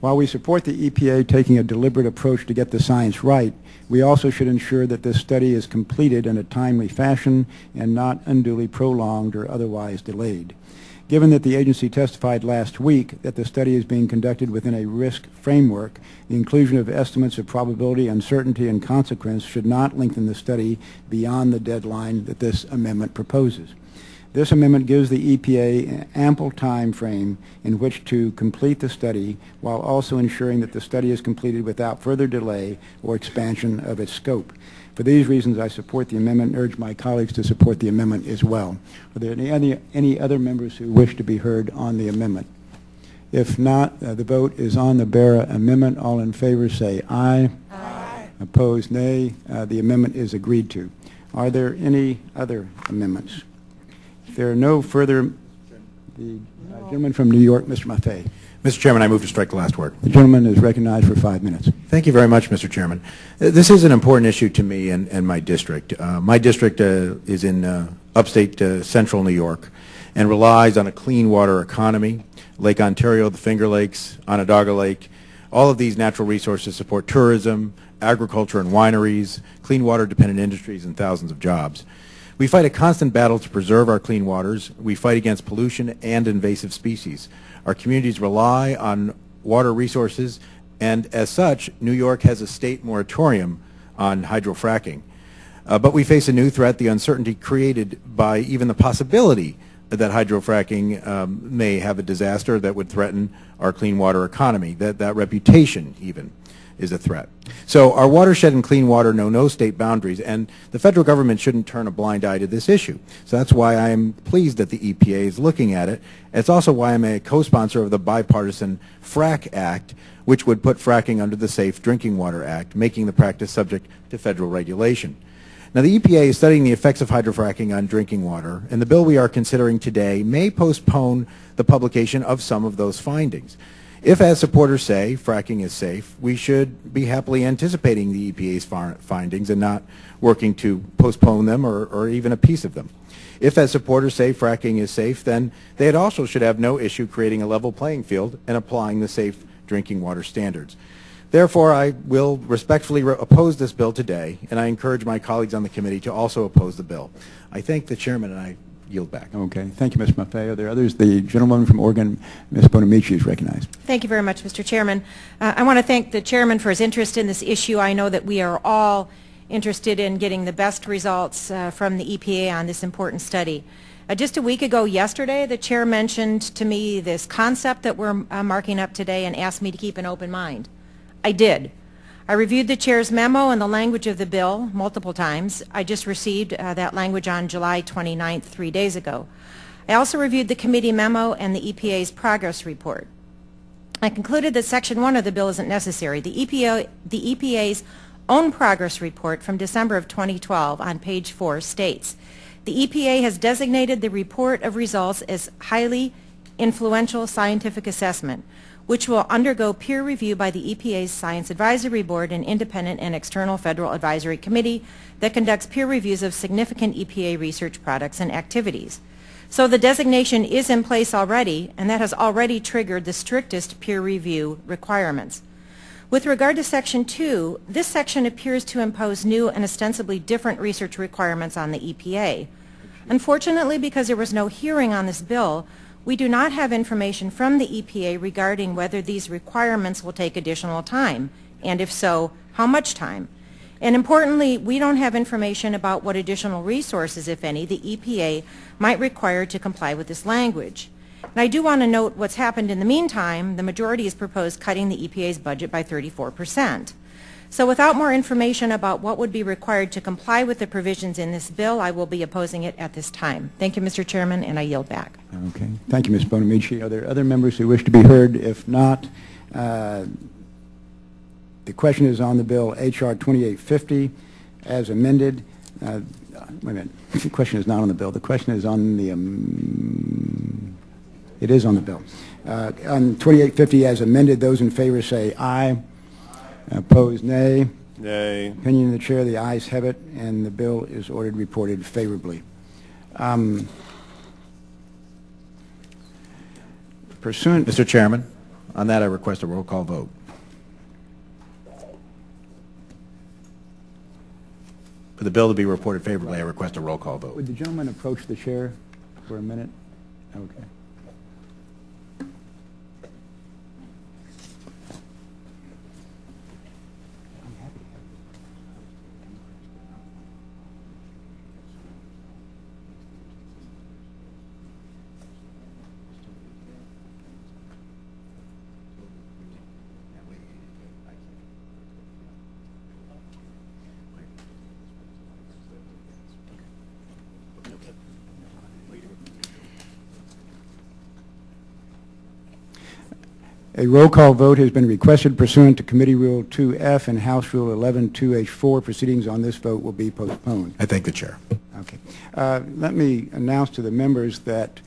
While we support the EPA taking a deliberate approach to get the science right, we also should ensure that this study is completed in a timely fashion and not unduly prolonged or otherwise delayed. Given that the agency testified last week that the study is being conducted within a risk framework, the inclusion of estimates of probability, uncertainty, and consequence should not lengthen the study beyond the deadline that this amendment proposes. This amendment gives the EPA an ample time frame in which to complete the study while also ensuring that the study is completed without further delay or expansion of its scope. For these reasons, I support the amendment and urge my colleagues to support the amendment as well. Are there any, any, any other members who wish to be heard on the amendment? If not, uh, the vote is on the Bera amendment. All in favor say aye. Aye. Opposed, nay. Uh, the amendment is agreed to. Are there any other amendments? If there are no further, the uh, gentleman from New York, Mr. Maffei. Mr. Chairman, I move to strike the last word. The gentleman is recognized for five minutes. Thank you very much, Mr. Chairman. Uh, This is an important issue to me and, and my district. Uh, my district uh, is in uh, upstate uh, central New York and relies on a clean water economy. Lake Ontario, the Finger Lakes, Onondaga Lake, all of these natural resources support tourism, agriculture and wineries, clean water dependent industries, and thousands of jobs. We fight a constant battle to preserve our clean waters. We fight against pollution and invasive species. Our communities rely on water resources, and as such, New York has a state moratorium on hydrofracking. Uh, but we face a new threat, the uncertainty created by even the possibility that hydrofracking um, may have a disaster that would threaten our clean water economy, that, that reputation even is a threat. So our watershed and clean water know no state boundaries, and the federal government shouldn't turn a blind eye to this issue. So that's why I am pleased that the EPA is looking at it. It's also why I'm a co-sponsor of the bipartisan FRAC Act, which would put fracking under the Safe Drinking Water Act, making the practice subject to federal regulation. Now, the EPA is studying the effects of hydrofracking on drinking water, and the bill we are considering today may postpone the publication of some of those findings. If, as supporters say, fracking is safe, we should be happily anticipating the EPA's findings and not working to postpone them or, or even a piece of them. If, as supporters say, fracking is safe, then they also should have no issue creating a level playing field and applying the safe drinking water standards. Therefore, I will respectfully oppose this bill today, and I encourage my colleagues on the committee to also oppose the bill. I thank the chairman, and I yield back. Okay. Thank you, Ms. Maffei. Are there others? The gentleman from Oregon, Ms. Bonamici, is recognized. Thank you very much, Mr. Chairman. Uh, I want to thank the chairman for his interest in this issue. I know that we are all interested in getting the best results uh, from the EPA on this important study. Uh, just a week ago yesterday, the chair mentioned to me this concept that we're uh, marking up today and asked me to keep an open mind. I did. I reviewed the chair's memo and the language of the bill multiple times. I just received uh, that language on July 29th, three days ago. I also reviewed the committee memo and the EPA's progress report. I concluded that Section 1 of the bill isn't necessary. The, EPA, the EPA's own progress report from December of 2012 on page 4 states, the EPA has designated the report of results as highly influential scientific assessment, which will undergo peer review by the EPA's Science Advisory Board, an independent and external federal advisory committee that conducts peer reviews of significant EPA research products and activities. So the designation is in place already, and that has already triggered the strictest peer review requirements. With regard to Section 2, this section appears to impose new and ostensibly different research requirements on the EPA. Unfortunately, because there was no hearing on this bill, we do not have information from the EPA regarding whether these requirements will take additional time, and if so, how much time. And importantly, we don't have information about what additional resources, if any, the EPA might require to comply with this language. And I do want to note what's happened in the meantime. The majority has proposed cutting the EPA's budget by 34 percent. So without more information about what would be required to comply with the provisions in this bill, I will be opposing it at this time. Thank you, Mr. Chairman, and I yield back. Okay. Thank you, Ms. Bonamici. Are there other members who wish to be heard? If not, uh, the question is on the bill H.R. 2850 as amended. Uh, wait a minute. (laughs) The question is not on the bill. The question is on the, um, it is on the bill. Uh, on 2850 as amended, those in favor say aye. Opposed, nay. Nay. Opinion of the chair, the ayes have it, and the bill is ordered reported favorably. Um, pursuant... Mr. Chairman, on that I request a roll call vote. For the bill to be reported favorably, I request a roll call vote. Would the gentleman approach the chair for a minute? Okay. A roll call vote has been requested pursuant to Committee Rule 2F and House Rule 112H4. Proceedings on this vote will be postponed. I thank the chair. Okay. Uh, let me announce to the members that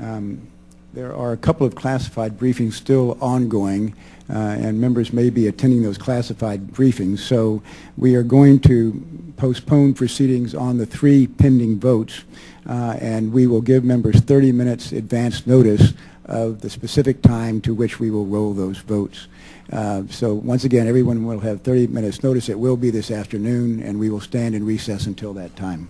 um, there are a couple of classified briefings still ongoing, uh, and members may be attending those classified briefings. So we are going to postpone proceedings on the three pending votes, uh, and we will give members 30 minutes advance notice of the specific time to which we will roll those votes. Uh, so once again, everyone will have 30 minutes notice. It will be this afternoon, and we will stand in recess until that time.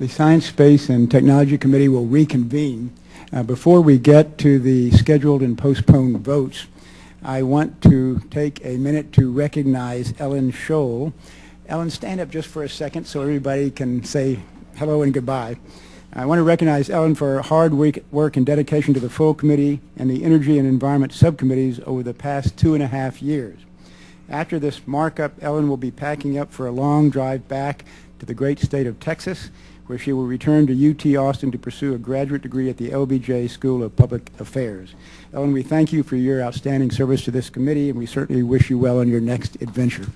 The Science, Space, and Technology Committee will reconvene Uh, Before we get to the scheduled and postponed votes, I want to take a minute to recognize Ellen Scholl. Ellen, stand up just for a second so everybody can say hello and goodbye. I want to recognize Ellen for her hard work and dedication to the full committee and the Energy and Environment subcommittees over the past two and a half years. After this markup, Ellen will be packing up for a long drive back to the great state of Texas, where she will return to UT Austin to pursue a graduate degree at the LBJ School of Public Affairs. Ellen, we thank you for your outstanding service to this committee, and we certainly wish you well on your next adventure.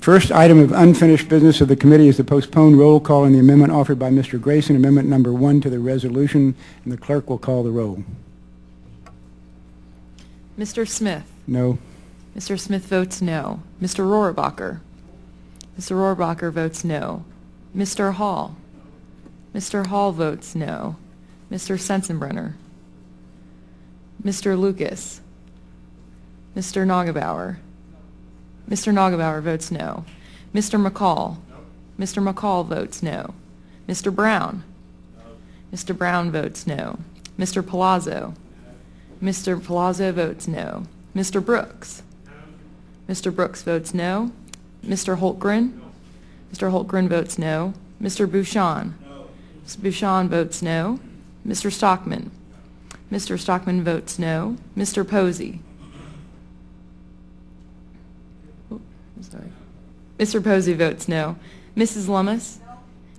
First item of unfinished business of the committee is the postponed roll call on the amendment offered by Mr. Grayson, amendment number one to the resolution, and the clerk will call the roll. Mr. Smith? No. Mr. Smith votes no. Mr. Rohrabacher? Mr. Rohrabacher votes no. Mr. Hall? Mr. Hall votes no. Mr. Sensenbrenner? Mr. Lucas? Mr. Neugebauer? Mr. Neugebauer votes no. Mr. McCaul? Mr. McCaul votes no. Mr. Broun? Mr. Broun votes no. Mr. Palazzo? Mr. Palazzo votes no. Mr. Brooks? Mr. Brooks votes no. Mr. Hultgren? Mr. Hultgren votes no. Mr. Bucshon? Mr. Bucshon votes no. Mr. Stockman? Mr. Stockman votes no. Mr. Posey? Oh, sorry. Mr. Posey votes no. Mrs. Lummis?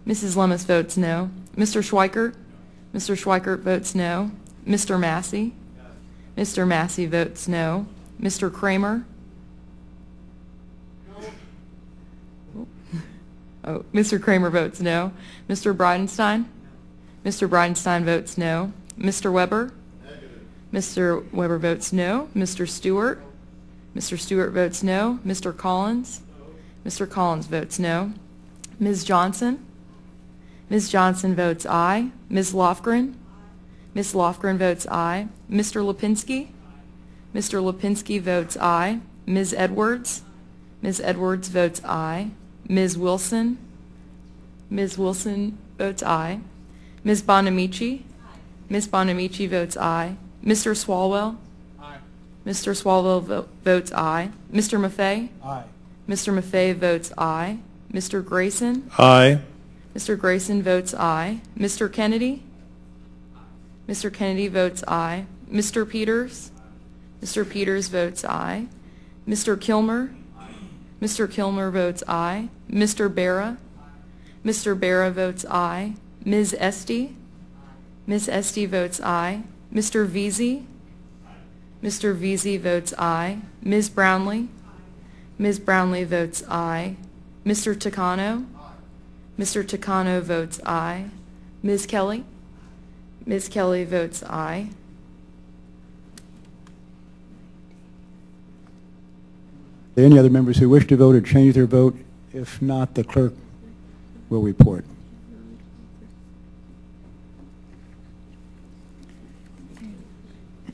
Mrs. Lummis votes no. Mr. Schweikert? Mr. Schweikert votes no. Mr. Massie? Mr. Massie votes no. Mr. Cramer? Oh, Mr. Cramer votes no. Mr. Bridenstine? Mr. Bridenstine votes no. Mr. Weber? Mr. Weber votes no. Mr. Stewart? Mr. Stewart votes no. Mr. Collins? Mr. Collins votes no. Ms. Johnson? Ms. Johnson votes aye. Ms. Lofgren? Ms. Lofgren votes aye. Mr. Lipinski? Mr. Lipinski votes aye. Ms. Edwards? Ms. Edwards votes aye. Ms. Wilson? Ms. Wilson votes aye. Ms. Bonamici? Ms. Bonamici votes aye. Mr. Swalwell? Aye. Mr. Swalwell vo- votes aye. Mr. Maffei? Aye. Mr. Maffei votes aye. Mr. Grayson? Aye. Mr. Grayson votes aye. Mr. Kennedy? Mr. Kennedy votes aye. Mr. Peters? Mr. Peters votes aye. Mr. Kilmer? Mr. Kilmer votes aye. Mr. Bera? Mr. Bera votes aye. Ms. Esty? Ms. Esty votes aye. Mr. Veasey? Mr. Veasey votes aye. Ms. Brownley? Ms. Brownley votes aye. Mr. Takano? Mr. Takano votes aye. Ms. Kelly? Ms. Kelly votes aye. Any other members who wish to vote or change their vote? If not, the clerk will report.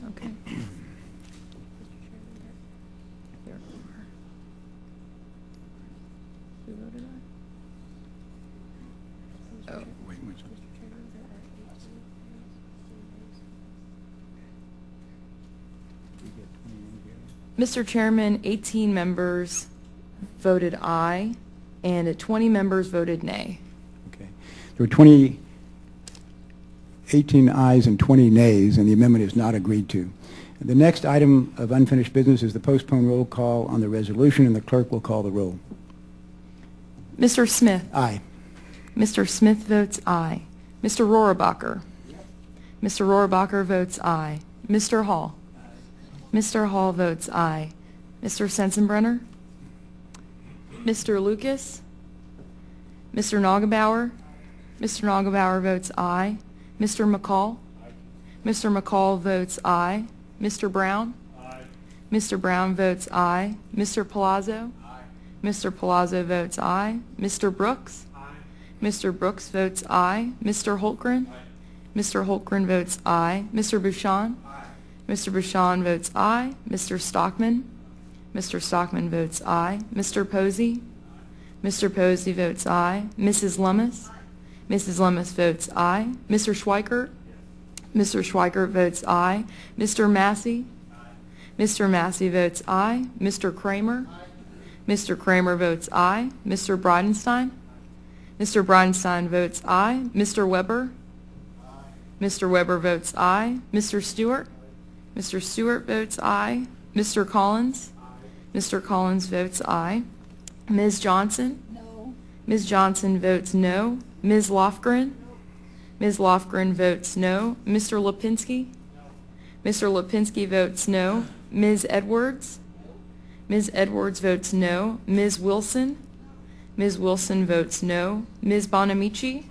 Okay. Oh. Mr. Chairman, 18 members voted aye, and 20 members voted nay. Okay. There were 20, 18 ayes and 20 nays, and the amendment is not agreed to. The next item of unfinished business is the postponed roll call on the resolution, and the clerk will call the roll. Mr. Smith? Aye. Mr. Smith votes aye. Mr. Rohrabacher? Mr. Rohrabacher votes aye. Mr. Hall? Mr. Hall votes aye. Mr. Sensenbrenner? Mr. Lucas? Mr. Neugebauer? Mr. Neugebauer votes aye. Mr. McCaul? Mr. McCaul votes aye. Mr. Broun? Mr. Broun votes aye. Mr. Palazzo? Mr. Palazzo votes aye. Mr. Brooks? Mr. Brooks votes aye. Mr. Hultgren? Mr. Hultgren votes aye. Mr. Bucshon? Mr. Bucshon votes aye. Mr. Stockman? Mr. Stockman votes aye. Mr. Posey? Mr. Posey votes aye. Mrs. Lummis? Mrs. Lummis votes aye. Mr. Schweikert? Mr. Schweikert votes aye. Mr. Massie? Mr. Massie votes aye. Mr. Cramer? Mr. Cramer votes aye. Mr. Bridenstine? Mr. Bridenstine votes aye. Mr. Weber? Mr. Weber votes aye. Mr. Stewart? Mr. Stewart votes aye. Mr. Collins? Mr. Collins votes aye. Ms. Johnson? No. Ms. Johnson votes no. Ms. Lofgren? Ms. Lofgren votes no. Mr. Lipinski? Mr. Lipinski votes no. Ms. Edwards? Ms. Edwards votes no. Ms. Wilson? Ms. Wilson votes no. Ms. Bonamici?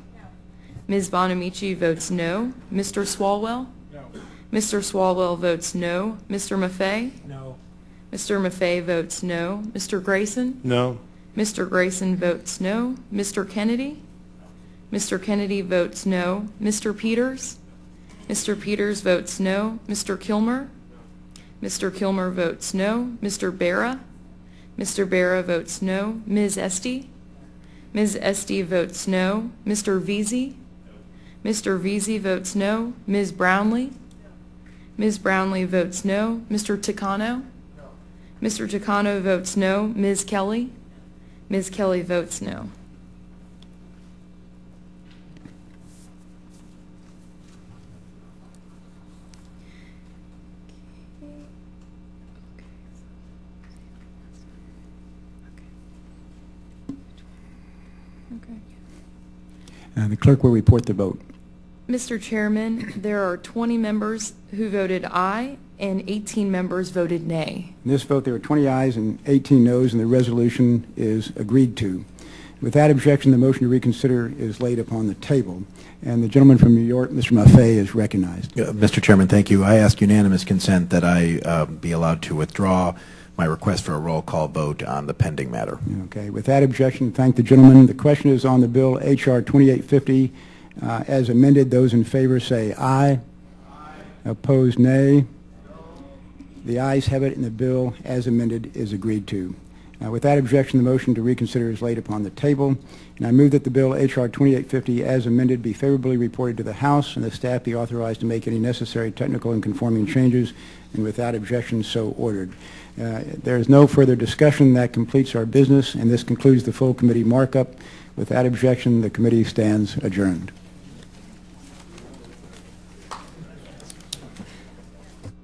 Ms. Bonamici votes no. Mr. Swalwell? No. Mr. Swalwell votes no. Mr. Maffei? No. Mr. Maffei votes no. Mr. Grayson? No. Mr. Grayson votes no. Mr. Kennedy? Mr. Kennedy votes no. Mr. Peters? Mr. Peters votes no. Mr. Kilmer? Mr. Kilmer votes no. Mr. Bera? Mr. Bera votes no. Ms. Esty? Ms. Esty votes no. Mr. Veasey? Mr. Veasey votes no. Ms. Brownley? Ms. Brownley votes no. Mr. Takano? No. Mr. Takano votes no. Ms. Kelly? Ms. Kelly votes no. Okay. Uh, The clerk will report the vote. Mr. Chairman, there are 20 members who voted aye and 18 members voted nay. In this vote, there were 20 ayes and 18 noes, and the resolution is agreed to. Without objection, the motion to reconsider is laid upon the table, and the gentleman from New York, Mr. Maffei, is recognized. Uh, Mr. Chairman, thank you. I ask unanimous consent that I uh, be allowed to withdraw my request for a roll call vote on the pending matter. Okay, with that objection, thank the gentleman. The question is on the bill H.R. 2850 uh, as amended. Those in favor say aye. Opposed, nay. The ayes have it, and the bill as amended is agreed to. Uh, With that objection, the motion to reconsider is laid upon the table, and I move that the bill H.R. 2850 as amended be favorably reported to the House, and the staff be authorized to make any necessary technical and conforming changes, and without objection, so ordered. Uh, There is no further discussion. That completes our business, and this concludes the full committee markup. Without objection, the committee stands adjourned.